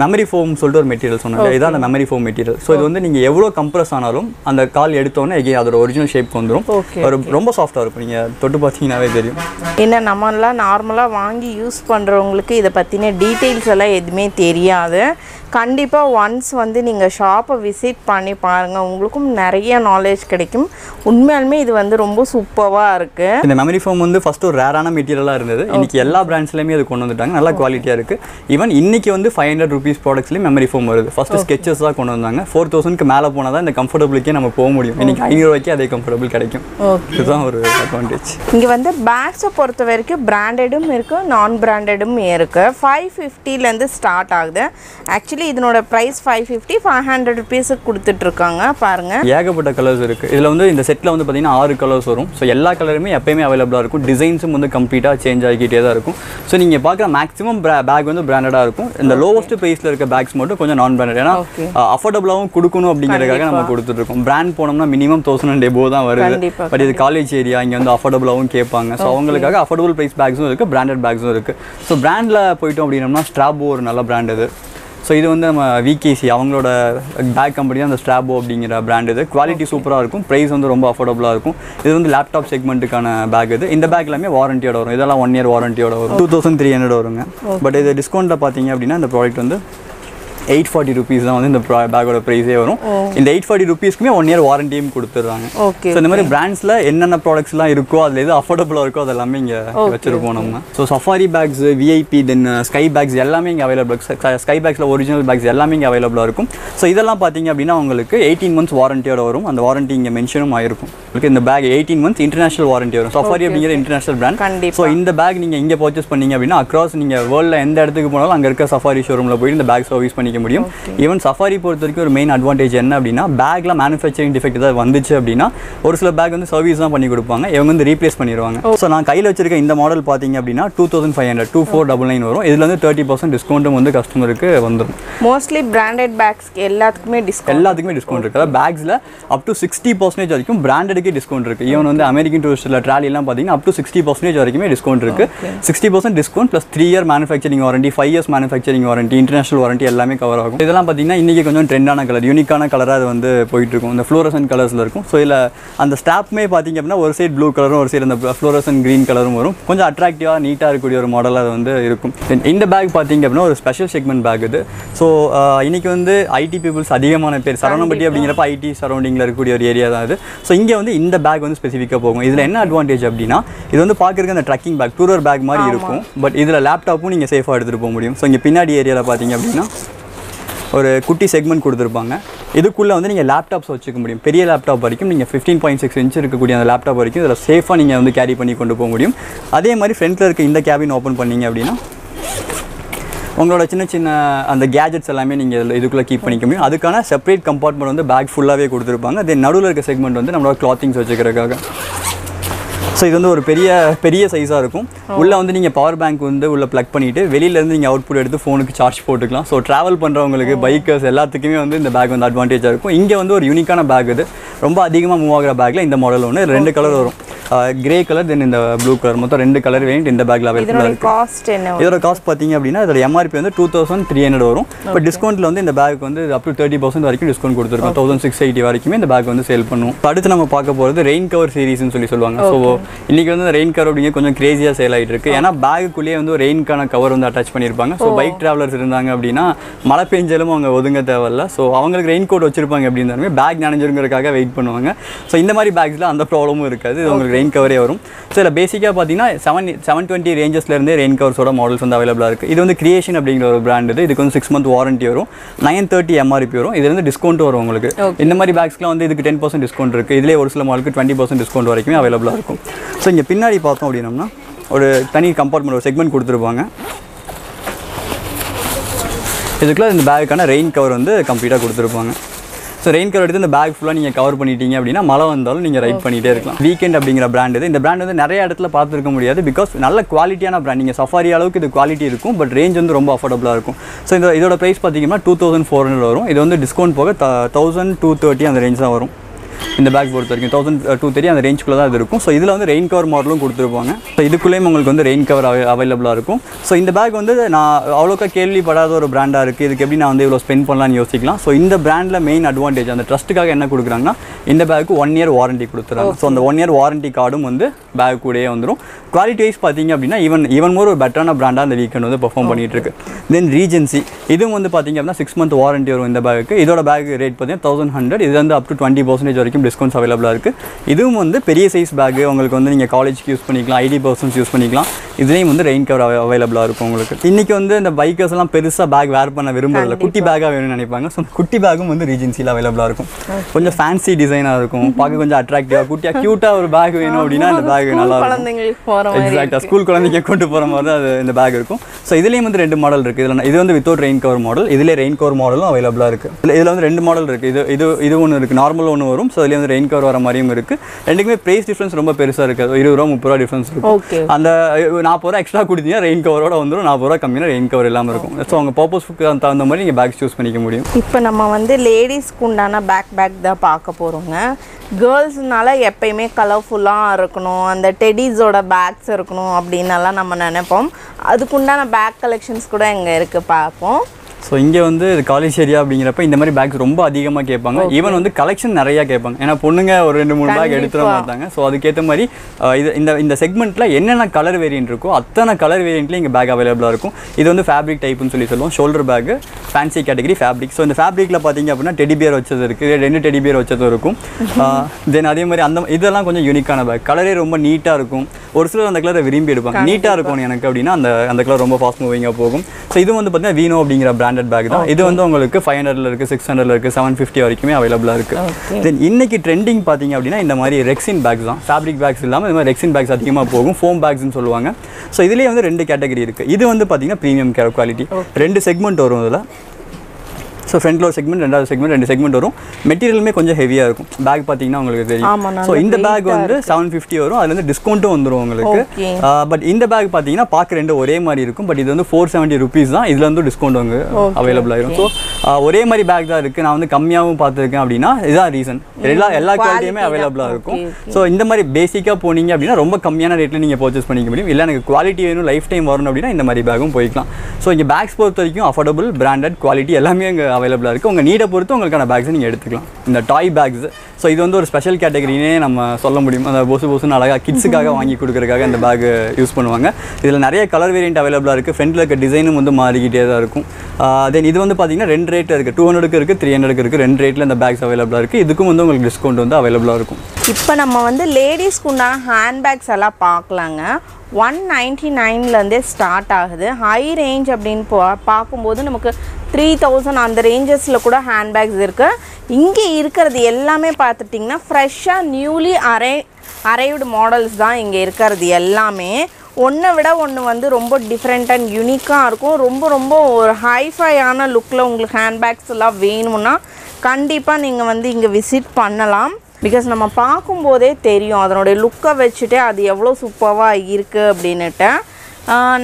மெமரி ஃபோம் சொல்லிட்டு ஒரு மெட்டீரியல் சொன்னாங்க இதான் அந்த மெமரி ஃபோம் மெட்டீரியல் ஸோ இது வந்து நீங்கள் எவ்வளோ கம்ப்ரஸ் ஆனாலும் அந்த கால் எடுத்தோன்னே எகே அதோட ஒரிஜினல் ஷேப் வந்துடும் ஒரு ரொம்ப சாஃப்டாக இருக்கும். நீங்கள் தொட்டு பார்த்தீங்கன்னாவே தெரியும். என்ன நம்மலாம் நார்மலாக வாங்கி யூஸ் பண்ணுறவங்களுக்கு இதை பற்றின டீட்டெயில்ஸ் எல்லாம் எதுவுமே தெரியாது. கண்டிப்பாக ஒன்ஸ் வந்து நீங்கள் ஷாப்பை விசிட் பண்ணி பாருங்கள் உங்களுக்கும் நிறைய நாலேஜ் கிடைக்கும். உண்மையாலுமே இது வந்து ரொம்ப சூப்பராக இருக்குது இந்த மெமரி ஃபோம் வந்து ஃபர்ஸ்ட் ஒரு ரேரான மெட்டீரியலாக இருந்தது. இன்னைக்கு எல்லா பிராண்ட்ஸ்லையுமே அது கொண்டு வந்துட்டாங்க. நல்லா குவாலிட்டியாக இருக்குது ஈவன் இன்னைக்கு வந்து ஃபைவ் ஹண்ட்ரட் ருபீஸ் ப்ராடக்ட்ஸ்லேயும் மெமரி ஃபோம் வருது. ஃபர்ஸ்ட் ஸ்கெச்சஸ் தான் கொண்டு வந்தாங்க. ஃபோர் தௌசண்ட்க்கு மேலே போனால் தான் இந்த கம்ஃபர்டபுளுக்கே நம்ம போக முடியும். இன்னைக்கு ஐநூறுவாய்க்கு அதே கம்ஃபர்டபுள் கிடைக்கும். இதுதான் ஒரு அட்வான்டேஜ் இங்கே வந்து பேக்ஸை பொறுத்த வரைக்கும் பிராண்டடும் இருக்குது நான் பிராண்டடும் இருக்குது ஃபைவ் ஃபிஃப்டிலேருந்து ஸ்டார்ட் ஆகுது. ஆக்சுவலி இதனோட price five fifty five hundred ருபீஸுக்கு கொடுத்துட்ருக்காங்க. பாருங்கள் ஏகப்பட்ட கலர்ஸ் இருக்குது இதில் வந்து இந்த செட்டில் வந்து பார்த்தீங்கன்னா ஆறு கலர்ஸ் வரும். ஸோ எல்லா கலருமே எப்பயுமே அவைலபிளாக இருக்கும். டிசைன்ஸும் வந்து கம்ப்ளீட்டாக சேஞ்ச் ஆகிக்கிட்டே தான் இருக்கும். ஸோ நீங்கள் பார்க்குற மேக்ஸிமம் பேக் வந்து பிராண்டடாக இருக்கும். இந்த லோவஸ்ட் ப்ரைஸில் இருக்க பேக்ஸ் மட்டும் கொஞ்சம் நான் பிராண்டட் ஏன்னா. அஃபோர்டபுளாகவும் கொடுக்கணும் அப்படிங்கிறதுக்காக நம்ம கொடுத்துட்ருக்கோம். பிராண்ட் போனோம்னா மினிமம் தௌசண்ட் அண்ட் எபோ தான் வருது. பட் இது காலேஜ் ஏரியா இங்கே வந்து அஃபோர்டபுளாகவும் கேட்பாங்க. ஸோ அவங்களுக்காக அஃபோர்டபுள் ப்ரைஸ் பேக்ஸும் இருக்குது பிராண்டட் பேக்ஸும் இருக்குது ஸோ பிராண்டில் போயிட்டோம் அப்படின்னம்னா ஸ்ட்ராபோ ஒரு நல்ல பிராண்ட் இது. ஸோ இது வந்து நம்ம விகேசி அவங்களோட பேக் கம்பெனி தான் அந்த ஸ்ட்ராபோ அப்படிங்கிற பிராண்ட் இது. குவாலிட்டி சூப்பராக இருக்கும். ப்ரைஸ் வந்து ரொம்ப அஃபோர்டபுளாக இருக்கும். இது வந்து லேப்டாப் செக்மெண்ட்டுக்கான பேக் இது. இந்த பேக் எல்லாமே வாரண்டியோட வரும். இதெல்லாம் ஒன் இயர் வாரண்டியோட வரும். டூ தௌசண்ட் த்ரீ ஹண்ட்ரட் வருங்க. பட் இது டிஸ்கவுண்ட்டில் பார்த்தீங்க அப்படின்னா இந்த ப்ராடக்ட் வந்து எயிட் ஃபார்ட்டி ருபீஸ் தான் வந்து இந்த பேக்கோட ப்ரைஸே வரும். இந்த எயிட் ஃபார்ட்டி ருபீஸ்க்குமே ஒன் இயர் வாரண்டியும் கொடுத்துட்றாங்க. ஓகே ஸோ இந்த மாதிரி பிராண்ட்ஸில் என்னென்ன ப்ராடக்ட்ஸ்லாம் இருக்கோ அதில் எது அஃபோர்டபுளாக இருக்கோ அது எல்லாமே இங்கே வச்சிருப்போம் நம்ம. So Safari bags VIP then Sky bags எல்லாமே இங்கே அவைலபிள் ஸ்கை பேக்ஸில் ஒரிஜினல் பேக்ஸ் எல்லாமே இங்கே அவைலபிளாக இருக்கும். ஸோ இதெல்லாம் பார்த்தீங்க அப்படின்னா உங்களுக்கு எயிட்டீன் மந்த்ஸ் வாரண்டியோட வரும். அந்த வாரண்டி இங்கே மென்ஷனும் ஆயிருக்கும். உங்களுக்கு இந்த bag eighteen months international warranty வரும். சஃபாரி அப்படிங்கிற இன்டர்நேஷனல் பிராண்ட். ஸோ இந்த பேக் நீங்கள் இங்கே பர்ச்சேஸ் பண்ணீங்க அப்படின்னா அக்ராஸ் நீங்கள் வேர்ல்டில் எந்த இடத்துக்கு போனாலும் அங்கே இருக்க சஃபாரி ஷோரூமில் போய் இந்த பேக் சர்வீஸ் பண்ணிக்க முடியும். ஈவன் சஃபாரி பொறுத்த வரைக்கும் ஒரு மெயின் அட்வான்டேஜ் என்ன அப்படின்னா பேக்கில் மேனுஃபேக்சரிங் டிஃபெக்ட் ஏதாவது வந்துச்சு அப்படின்னா ஒரு சில பேக் வந்து சர்வீஸ் தான் பண்ணி கொடுப்பாங்க. இவங்க வந்து ரீப்ளேஸ் பண்ணிடுவாங்க ஸோ நான் கையில் வச்சிருக்க இந்த மாடல் பார்த்தீங்க அப்படின்னா two thousand five hundred two four double nine வரும். இதில் வந்து தேர்ட்டி பர்சன்ட் டிஸ்கவுண்ட்டும் வந்து கஸ்டமருக்கு வந்துடும் மோஸ்ட்லி பிராண்டட் பேக்ஸ் எல்லாத்துக்குமே டிஸ்கவுண்ட் எல்லாத்துக்குமே டிஸ்கவுண்ட் இருக்குது பேக்ஸில் அப் டு சிக்ஸ்டி பர்சன்டேஜ் வரைக்கும் பிராண்டடுக்கே டிஸ்கவுண்ட் இருக்குது ஈவன் வந்து அமெரிக்கன் டூரிஸ்ட்டில் ட்ராலிலாம் பார்த்தீங்கன்னா அப் டு சிக்ஸ்டி பர்சன்டேஜ் வரைக்குமே டிஸ்கவுண்ட் இருக்குது sixty percent discount plus three year manufacturing warranty five years manufacturing warranty international warranty எல்லாமே கவர் ஆகும். இதெல்லாம் பார்த்தீங்கன்னா இன்றைக்கி கொஞ்சம் ட்ரெண்டான கலர் யூனிக்கான கலராக அது வந்து போயிட்டு இருக்கும் இந்த ஃப்ளோரசன் கலர்ஸில் இருக்கும். ஸோ இதில் அந்த ஸ்டாப்மே பார்த்தீங்க அப்படின்னா ஒரு சைடு ப்ளூ கலரும் ஒரு சைடு அந்த ஃப்ளோரசன் க்ரீன் கலரும் வரும். கொஞ்சம் அட்ராக்டிவாக நீட்டாக இருக்கக்கூடிய ஒரு மாடல் அது வந்து இருக்கும். Then இந்த பேக் பார்த்தீங்க அப்படின்னா ஒரு ஸ்பெஷல் செக்மெண்ட் பேக் இது. ஸோ இன்னைக்கு வந்து ஐடி பீப்புள்ஸ் அதிகமான பேர் சரவணம்பட்டி அப்படிங்கிறப்ப ஐடி சரௌண்டிங்கில் இருக்கக்கூடிய ஒரு ஏரியா தான் இது. ஸோ இங்கே வந்து இந்த பேக் வந்து ஸ்பெசிஃபிக்காக போகும். இதில் என்ன அட்வான்டேஜ் அப்படின்னா இது வந்து பார்க்குறதுக்கு அந்த ட்ரக்கிங் பேக் டூரர் பேக் மாதிரி இருக்கும். பட் இதில் லேப்டாப்பும் நீங்கள் சேஃபாக எடுத்துகிட்டு போக முடியும். ஸோ இங்கே பின்னாடி ஏரியாவில் பார்த்தீங்க அப்படின்னா ஒரு குட்டி செக்மெண்ட் கொடுத்துருப்பாங்க. இதுக்குள்ளே வந்து நீங்கள் லேப்டாப்ஸ் வச்சுக்க முடியும். பெரிய லேப்டாப் வரைக்கும் நீங்கள் ஃபிஃப்டீன் பாயிண்ட் சிக்ஸ் இன்ச் இருக்கக்கூடிய அந்த லேப்டாப் வரைக்கும் இதில் சேஃபாக நீங்கள் வந்து கேரி பண்ணி கொண்டு போக முடியும். அதே மாதிரி ஃப்ரண்ட்டில் இருக்க இந்த கேபின் ஓப்பன் பண்ணீங்க அப்படின்னா உங்களோட சின்ன சின்ன அந்த கேஜெட்ஸ் எல்லாமே நீங்கள் இதுக்குள்ளே கீப் பண்ணிக்க முடியும். அதுக்கான செப்பரேட் கம்பார்ட்மெண்ட் வந்து பேக் ஃபுல்லாகவே கொடுத்துருப்பாங்க. தென் நடுவில் இருக்க செக்மெண்ட் வந்து நம்மளோட கிளாத்திங்ஸ் வச்சுக்கிறதுக்காக. ஸோ இது வந்து ஒரு பெரிய பெரிய சைஸாக இருக்கும். உள்ளே வந்து நீங்கள் பவர் பேங்க் வந்து உள்ளே ப்ளக் பண்ணிவிட்டு வெளியிலேருந்து நீங்கள் அவுட்புட் எடுத்து ஃபோனுக்கு சார்ஜ் போட்டுக்கலாம். ஸோ ட்ராவல் பண்ணுறவங்களுக்கு பைக்கர்ஸ் எல்லாத்துக்குமே வந்து இந்த பேக் வந்து அட்வான்டேஜாக இருக்கும். இங்கே வந்து ஒரு யூனிக்கான பேக் இது. ரொம்ப அதிகமாக மூவ் ஆகிற பேக்கில் இந்த மாடல் ஒன்று ரெண்டு கலர் வரும். கிரே கலர் தென் இந்த ப்ளூ கலர் மொத்தம் ரெண்டு கலர் வேணும் இந்த பேக்கில் அவைலபிளாக இருக்குது இதோட காஸ்ட் பார்த்தீங்க அப்படின்னா இதோட எம்ஆர்பி வந்து டூ தௌசண்ட் த்ரீ ஹண்ட்ரட் வரும். இப்போ டிஸ்கவுண்ட்டில் வந்து இந்த பேக் வந்து அப் டு தேர்ட்டி பர்சன்ட் வரைக்கும் டிஸ்கவுண்ட் கொடுத்துருக்கோம். தௌசண்ட் சிக்ஸ் எயிட்டி வரைக்குமே இந்த பேக் வந்து சேல் பண்ணுவோம். அடுத்து நம்ம பார்க்க போகிறது ரெயின் கவர் சீரிஸ்னு சொல்லி சொல்லுவாங்க. ஸோ இன்னைக்கு வந்து ரெயின் கவர் அப்படிங்க கொஞ்சம் கிரேசியாக சேல் ஆகிட்டு இருக்கு. ஏன்னா பேக்குள்ளேயே வந்து ஒரு ரெயின்கான கவர் வந்து அட்டாச் பண்ணியிருப்பாங்க. ஸோ பைக் ட்ராவலர்ஸ் இருந்தாங்க அப்படின்னா மழை பெஞ்சாலும் அவங்க ஒதுங்க தேவையில்ல. ஸோ அவங்களுக்கு ரெயின் கோட் வச்சிருப்பாங்க அப்படின்னாலுமே பேக் நனைஞ்சிருங்கிறதுக்காக வெயிட் பண்ணுவாங்க. ஸோ இந்த மாதிரி பேக்ஸில் அந்த ப்ராப்ளமும் இருக்காது. இது உங்களுக்கு ரெயின் கவரே வரும். ஸோ இதில் பேசிக்காக பார்த்தீங்கன்னா செவன் செவன் டுவெண்ட்டி ரேஞ்சஸ்லேருந்தே ரெயின் கவர்ஸோட மாடல்ஸ் வந்து அவைலபிளாக இருக்குது இது வந்து கிரியேஷன் அப்படிங்கிற ஒரு பிராண்ட் இது. இதுக்கு வந்து சிக்ஸ் மந்த் வாரண்டி வரும். நைன் தேர்ட்டி எம்ஆர்பி வரும். இது வந்து டிஸ்கவுண்ட் வரும் உங்களுக்கு. இந்த மாதிரி பேக்ஸ்க்குலாம் வந்து இதுக்கு டென் பர்சன்ட் டிஸ்கவுண்ட் இருக்குது இதிலே ஒரு சில மாடலுக்கு டுவெண்ட்டி பர்சன்ட் டிஸ்கவுண்ட் வரைக்குமே அவைலபிளாக இருக்கும். ஸோ இங்கே பின்னாடி பார்த்தோம் அப்படின்னம்னா ஒரு தனி கம்பார்ட்மெண்ட் ஒரு செக்மெண்ட் கொடுத்துருப்பாங்க. இதுக்குள்ள இந்த பேக்குக்கான ரெயின் கவர் வந்து கம்ப்ளீட்டாக கொடுத்துருப்பாங்க. ஸோ ரெயின் கவர் எடுத்து இந்த பேக் ஃபுல்லாக நீங்கள் கவர் பண்ணிட்டீங்க அப்படின்னா மழை வந்தாலும் நீங்கள் ரைட் பண்ணிகிட்டே இருக்கலாம். வீக்கெண்ட் அப்படிங்கிற பிராண்ட் இது. இந்த பிராண்ட் வந்து நிறைய இடத்துல பார்த்துருக்க முடியாது பிகாஸ் நல்ல குவாலிட்டியான பிராண்ட் நீங்கள் சஃபாரி அளவுக்கு இது குவாலிட்டி இருக்கும் பட் ரேஞ்ச் வந்து ரொம்ப அஃபோர்டபுளாக இருக்கும். ஸோ இந்த இதோட ப்ரைஸ் பார்த்தீங்கன்னா டூ தௌசண்ட் ஃபோர் ஹண்ட்ரட் வரும். இது வந்து டிஸ்கவுண்ட் போக தௌசண்ட் டூ தேர்ட்டி அந்த ரேஞ்ச் தான் வரும். இந்த பேக் பொறுத்த வரைக்கும். தௌசண்ட் டூ தேர்ட்டி அந்த ரேஞ்சுக்குள்ளே தான் இது இருக்கும். ஸோ இதில் வந்து ரெயின் கவர் மாடலும் கொடுத்துருப்பாங்க. ஸோ இதுக்குள்ளேயும் உங்களுக்கு வந்து ரெயின் கவர் அவைலபிளாக இருக்கும். ஸோ இந்த பேக் வந்து நான் அவ்வளோக்கா கேள்விப்படாத ஒரு பிராண்டாக இருக்குது இதுக்கு எப்படி நான் வந்து இவ்வளோ ஸ்பெண்ட் பண்ணலாம்னு யோசிக்கலாம். ஸோ இந்த பிராண்டில் மெயின் அட்வான்டேஜ் அந்த ட்ரஸ்ட்டுக்காக என்ன கொடுக்குறாங்கன்னா இந்த பேக்கு ஒன் இயர் வாரண்டி கொடுத்துறாங்க. ஸோ அந்த ஒன் இயர் வாரண்டி கார்டும் வந்து பேக் கூடயே வந்துடும் குவாலிட்டி வைஸ் பார்த்தீங்க அப்படின்னா ஈவன் ஈவன் மோர் ஒரு பெட்டரான பிராண்டாக அந்த வீக்கெண்ட் வந்து பெர்ஃபார்ம் பண்ணிட்டு இருக்கு தென் ரீஜென்சி இதுவும் வந்து பார்த்தீங்க அப்படின்னா சிக்ஸ் மந்த் வாரண்டி வரும் இந்த பேக்கு இதோட பேக் ரேட் பார்த்தீங்கன்னா தௌசண்ட் ஹண்ட்ரட் இது வந்து அப் டு டுவெண்ட்டி பர்சன்டேஜ் வரைக்கும் டிஸ்கவுண்ட்ஸ் அவைலபிளாக இருக்குது இதுவும் வந்து பெரிய சைஸ் பேக்கு உங்களுக்கு வந்து நீங்கள் காலேஜுக்கு யூஸ் பண்ணிக்கலாம் ஐடி பர்சன்ஸ் யூஸ் பண்ணிக்கலாம். இதுலேயும் வந்து ரெயின் கவர் அவைலபிளாக இருக்கும் உங்களுக்கு. இன்றைக்கி வந்து இந்த பைக்கர்ஸ் எல்லாம் பெருசாக பேக் வேர் பண்ண விரும்புறதில்ல. குட்டி பேக்காக வேணும்னு நினைப்பாங்க. ஸோ குட்டி பேக்கும் வந்து ரீஜென்சியில் அவைலபிளாக இருக்கும். கொஞ்சம் ஃபேன்சி டிசைனாக இருக்கும். பார்க்க கொஞ்சம் அட்ராக்டிவாக குட்டியாக க்யூட்டாக ஒரு பேக் வேணும் அப்படின்னா இந்த பேக் நல்லா இருக்கும் எக்ஸாக்டாக ஸ்கூல் குழந்தைங்க கொண்டு போகிற மாதிரி தான் அது இந்த பேக் இருக்கும். ஸோ இதுலேயும் வந்து ரெண்டு மாடல் இருக்குது இதில் இது வந்து வித்தவுட் ரெயின் கவர் மாடல் இதிலே ரெயின் கவர் மாடலும் அவைலபிளாக இருக்குது இதில் இதில் வந்து ரெண்டு மாடல் இருக்குது இது இது இது ஒன்று இருக்குது நார்மல் ஒன்று வரும். ஸோ இதுலேயே வந்து ரெயின் கவர் வர மாதிரியும் இருக்குது ரெண்டுக்குமே ப்ரைஸ் டிஃப்ரென்ஸ் ரொம்ப பெருசாக இருக்குது. இருபது ரூபா முப்பது ரூபா டிஃப்ரென்ஸ் இருக்கும். அந்த நாற்பது ரூபா எக்ஸ்ட்ரா கொடுத்தீங்கன்னா ரெயின் கவரோட வந்துடும் நாற்பது ரூபா கம்மியாக ரெயின் கவர் இல்லாமல் இருக்கும். ஸோ உங்கள் பர்பஸ்க்கு தகுந்த மாதிரி நீங்கள் பேக் சூஸ் பண்ணிக்க முடியும். இப்போ நம்ம வந்து லேடிஸ்க்கு உண்டான பேக் பேக் தான் பார்க்க போகிறோங்க கேர்ள்ஸ்னால எப்பயுமே கலர்ஃபுல்லாக இருக்கணும். அந்த டெடிஸோட பேக்ஸ் இருக்கணும் அப்படின்னலாம் நம்ம நினைப்போம். அதுக்குண்டான பேக் கலெக்ஷன்ஸ் கூட இங்கே இருக்குது பார்ப்போம். ஸோ இங்கே வந்து காலேஜ் ஏரியா அப்படிங்கிறப்ப இந்த மாதிரி பேக்ஸ் ரொம்ப அதிகமாக கேட்பாங்க. ஈவன் வந்து கலெக்ஷன் நிறையா கேட்பாங்க. ஏன்னா பொண்ணுங்க ஒரு ரெண்டு மூணு பேக் எடுத்துட மாட்டாங்க. ஸோ அதுக்கேற்ற மாதிரி இது இந்த இந்த செக்மெண்ட்டில் என்னென்ன கலர் வேரியன்ட் இருக்கோ அத்தனை கலர் வேரியண்ட்லேயும் இங்கே பேக் அவைலபிளாக இருக்கும். இது வந்து ஃபேப்ரிக் டைப்னு சொல்லி சொல்லுவோம். Shoulder bag fancy category fabric so இந்த ஃபேப்ரிக்கில் பார்த்தீங்க அப்படின்னா டெடி பியர் வச்சது இருக்குது ரெண்டு டெடி பியர் வச்சதும் இருக்கும். தென் அதே மாதிரி அந்த இதெல்லாம் கொஞ்சம் யூனிக்கான பேக் கலரே ரொம்ப நீட்டாக இருக்கும். ஒரு சிலர் அந்த கலரை விரும்பி எடுப்பாங்க. நீட்டாக இருக்கும் எனக்கு அப்படின்னா அந்த அந்த கலர் ரொம்ப ஃபாஸ்ட் மூவிங்காக போகும். ஸோ இது வந்து பார்த்தீங்கன்னா வீனோ அப்படிங்கிற பிராண்டட் பேக் தான். இது வந்து உங்களுக்கு ஃபைவ் ஹண்ட்ரட்ல இருக்குது சிக்ஸ் ஹண்ட்ரட்ல இருக்குது செவன் ஃபிஃப்டி வரைக்குமே அவைலபிளாக இருக்குது தென் இன்னைக்கு ட்ரெண்டிங் பார்த்தீங்க அப்படின்னா இந்த மாதிரி ரெக்ஸின் பேக்ஸ் தான். ஃபேப்ரிக் பேக்ஸ் இல்லாமல் இந்த மாதிரி ரெக்ஸின் பேக்ஸ் அதிகமாக போகும். ஃபோம் பேக்ஸ்னு சொல்லுவாங்க. ஸோ இதுலேயே வந்து ரெண்டு கேட்டகரி இருக்குது இது வந்து பார்த்தீங்கன்னா ப்ரீமியம் குவாலிட்டி ரெண்டு செக்மெண்ட் வரும் இதில். ஸோ ஃப்ரண்ட்ல ஒரு செக்மெண்ட் ரெண்டாவது செக்மெண்ட் ரெண்டு செக்மெண்ட் வரும். மெட்டீரியலுமே கொஞ்சம் ஹெவியாக இருக்கும். பேக் பார்த்தீங்கன்னா உங்களுக்கு தெரியும். ஸோ இந்த பேக் வந்து செவன் ஃபிஃப்டி வரும். அதுல இருந்து டிஸ்கவுண்ட்டும் வந்துடும் உங்களுக்கு. பட் இந்த பேக் பார்த்தீங்கன்னா பார்க்க ரெண்டு ஒரே மாதிரி இருக்கும். பட் இது வந்து ஃபோர் செவன்ட்டி ருபீஸ் தான். இதுல இருந்து டிஸ்கவுண்ட் வந்து அவைலபிள் ஆயிரும். ஸோ ஒரே மாதிரி பேக் தான் இருக்குது நான் வந்து கம்மியாகவும் பார்த்துருக்கேன் அப்படின்னா இதுதான் ரீசன் எல்லா எல்லா குவாலிட்டியுமே. அவைலபிளாக இருக்கும். ஸோ இந்த மாதிரி பேசிக்காக போனீங்க அப்படின்னா ரொம்ப கம்மியான ரேட்டில் நீங்கள் பர்ச்சேஸ் பண்ணிக்க முடியும். இல்லை எனக்கு குவாலிட்டி வேணும் லைஃப் டைம் வரணும் அப்படின்னா இந்த மாதிரி பேக்கும் போய்க்கலாம். ஸோ இங்கே பேக்ஸ் பொறுத்த வரைக்கும் அஃபோர்டபுள் பிராண்டட் குவாலிட்டி எல்லாமே இங்கே அவைலபிளாக இருக்குது உங்கள் நீடை பொறுத்து உங்களுக்கான பேக்ஸை நீங்கள் எடுத்துக்கலாம். இந்த டாய் பேக்ஸ் ஸோ இது வந்து ஒரு ஸ்பெஷல் கேட்டகரினே நம்ம சொல்ல முடியும். அந்த பொசு பொசுன்னு அழகாக கிட்ஸுக்காக வாங்கி கொடுக்கறதுக்காக இந்த பேக் யூஸ் பண்ணுவாங்க. இதில் நிறைய கலர் வேரியன்ட் அவைலபிளாக இருக்குது ஃப்ரண்ட்டில் இருக்க டிசைனும் வந்து மாறிக்கிட்டே தான் இருக்கும். தென் இது வந்து பார்த்தீங்கன்னா ரெண்டு ரேட் இருக்குது டூ ஹண்ட்ரடுக்கு இருக்குது த்ரீ ஹண்ட்ரடுக்கு இருக்குது ரெண்டு ரேட்டில் இந்த பேக்ஸ் அவைலபிளாக இருக்குது இதுக்கும் வந்து உங்களுக்கு டிஸ்கவுண்ட் வந்து அவைலபிளாக இருக்கும். இப்போ நம்ம வந்து லேடிஸ்க்கு உண்டான ஹேண்ட்பேக்ஸ் எல்லாம் பார்க்கலாங்க. ஒன் நைன்ட்டி நைன்லேருந்தே ஸ்டார்ட் ஆகுது. ஹை ரேஞ்ச் அப்படின்னு பா பார்க்கும்போது நமக்கு த்ரீ தௌசண்ட் அந்த ரேஞ்சஸில் கூட ஹேண்ட்பேக்ஸ் இருக்குது இங்கே இருக்கிறது எல்லாமே பார்த்துட்டிங்கன்னா ஃப்ரெஷ்ஷாக நியூலி அரை அரைவ்டு மாடல்ஸ் தான் இங்கே இருக்கிறது எல்லாமே. ஒன்றை விட ஒன்று வந்து ரொம்ப டிஃப்ரெண்ட் அண்ட் யூனிக்காக இருக்கும். ரொம்ப ரொம்ப ஒரு ஹைஃபையான லுக்கில் உங்களுக்கு ஹேண்ட்பேக்ஸ் எல்லாம் வேணும்னா கண்டிப்பாக நீங்கள் வந்து இங்கே விசிட் பண்ணலாம். பிகாஸ் நம்ம பார்க்கும்போதே தெரியும் அதனுடைய லுக்கை வச்சுட்டு அது எவ்வளோ சூப்பராக இருக்குது அப்படின்னுட்டு.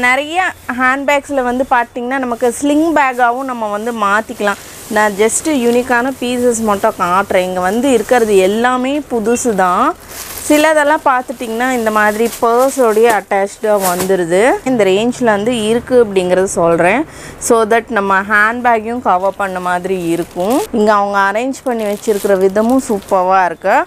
நிறைய ஹேண்ட்பேக்ஸில் வந்து பார்த்திங்கன்னா நமக்கு ஸ்லிங் பேக்காகவும் நம்ம வந்து மாற்றிக்கலாம் நான் ஜஸ்ட்டு யூனிக்கான பீசஸ் மட்டும் காட்டுறேன். இங்கே வந்து இருக்கிறது எல்லாமே புதுசு தான் சிலதெல்லாம் பார்த்துட்டிங்கன்னா இந்த மாதிரி பர்ஸோடைய அட்டாச்சாக வந்துடுது இந்த ரேஞ்சில் வந்து இருக்குது அப்படிங்கிறது சொல்கிறேன் ஸோ தட் நம்ம ஹேண்ட்பேக்கையும் கவர் பண்ண மாதிரி இருக்கும். இங்கே அவங்க அரேஞ்ச் பண்ணி வச்சுருக்கிற விதமும் சூப்பராக இருக்கு.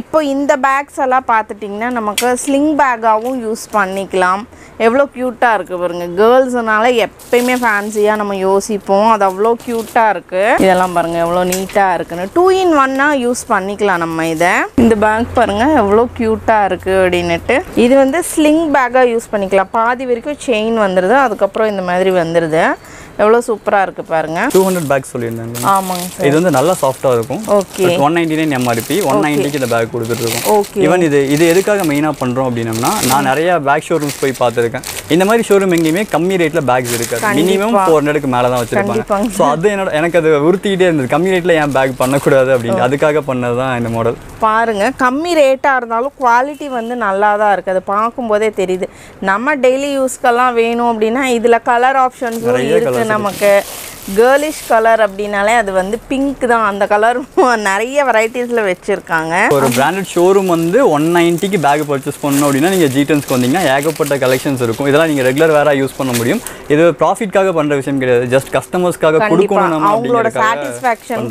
இப்போ இந்த பேக்ஸ் எல்லாம் பார்த்துட்டிங்கன்னா நமக்கு ஸ்லிங் பேக்காகவும் யூஸ் பண்ணிக்கலாம். எவ்வளோ க்யூட்டாக இருக்குது பாருங்க. கேர்ள்ஸ்னால எப்பயுமே ஃபேன்சியாக நம்ம யோசிப்போம். அது அவ்வளோ க்யூட்டாக இருக்குது இதெல்லாம் பாருங்கள் எவ்வளோ நீட்டாக இருக்குன்னு. டூ இன் ஒன்னாக யூஸ் பண்ணிக்கலாம் நம்ம இதை. இந்த பேக் பாருங்கள் எவ்வளோ க்யூட்டாக இருக்குது அப்படின்னுட்டு. இது வந்து ஸ்லிங் பேக்காக யூஸ் பண்ணிக்கலாம். பாதி வரைக்கும் செயின் வந்துடுது அதுக்கப்புறம் இந்த மாதிரி வந்துடுது எவ்வளோ சூப்பராக இருக்குது பாருங்க. டூ ஹண்ட்ரட் பேக் சொல்லியிருந்தாங்க. ஆமாங்க இது வந்து நல்லா சாஃப்டாக இருக்கும். Okay one ninety nine MRP one நைன்ட்டிக்கு இந்த பேக் கொடுத்துட்ருக்கோம் ஓகே ஈவன் இது இது எதுக்காக மெயினாக பண்ணுறோம் அப்படின்னம்னா நான் நிறைய பேக் ஷோரூம்ஸ் போய் பார்த்துருக்கேன். இந்த மாதிரி ஷோரூம் எங்கேயுமே கம்மி ரேட்டில் பேக்ஸ் இருக்காது. மினிமம் ஃபோர் ஹண்ட்ரடுக்கு மேலே தான் வச்சிருப்பாங்க. ஸோ அது என்னோட எனக்கு அது உறுத்திக்கிட்டே இருந்தது. கம்மி ரேட்டில் ஏன் பேக் பண்ணக்கூடாது அப்படின்னு அதுக்காக பண்ணது தான் இந்த மாடல் பாருங்க கம்மி ரேட்டாக இருந்தாலும் குவாலிட்டி வந்து நல்லா தான் இருக்குது அது பார்க்கும்போதே தெரியுது. நம்ம டெய்லி யூஸ்க்கெல்லாம் வேணும் அப்படின்னா இதில் கலர் ஆப்ஷன்ஸும் இருக்குது நமக்கு கேர்லிஷ் கலர் அப்படின்னாலே அது வந்து பிங்க் தான். அந்த கலர் நிறைய வெரைட்டிஸில் வச்சுருக்காங்க. ஒரு பிராண்டட் ஷோரூம் வந்து ஒன் நைன்ட்டிக்கு பேக் பர்ச்சேஸ் பண்ணணும் அப்படின்னா நீங்கள் ஜீட்டன்ஸ்க்கு வந்தீங்கன்னா ஏகப்பட்ட கலெக்ஷன்ஸ் இருக்கும். இதெல்லாம் நீங்கள் ரெகுலர் வேறாக யூஸ் பண்ண முடியும். இது ப்ராஃபிட்காக பண்ணுற விஷயம் கிடையாது. ஜஸ்ட் கஸ்டமர்ஸ்க்காக கொடுக்கணும் அவங்களோட சாட்டிஸ்ஃபேக்ஷன்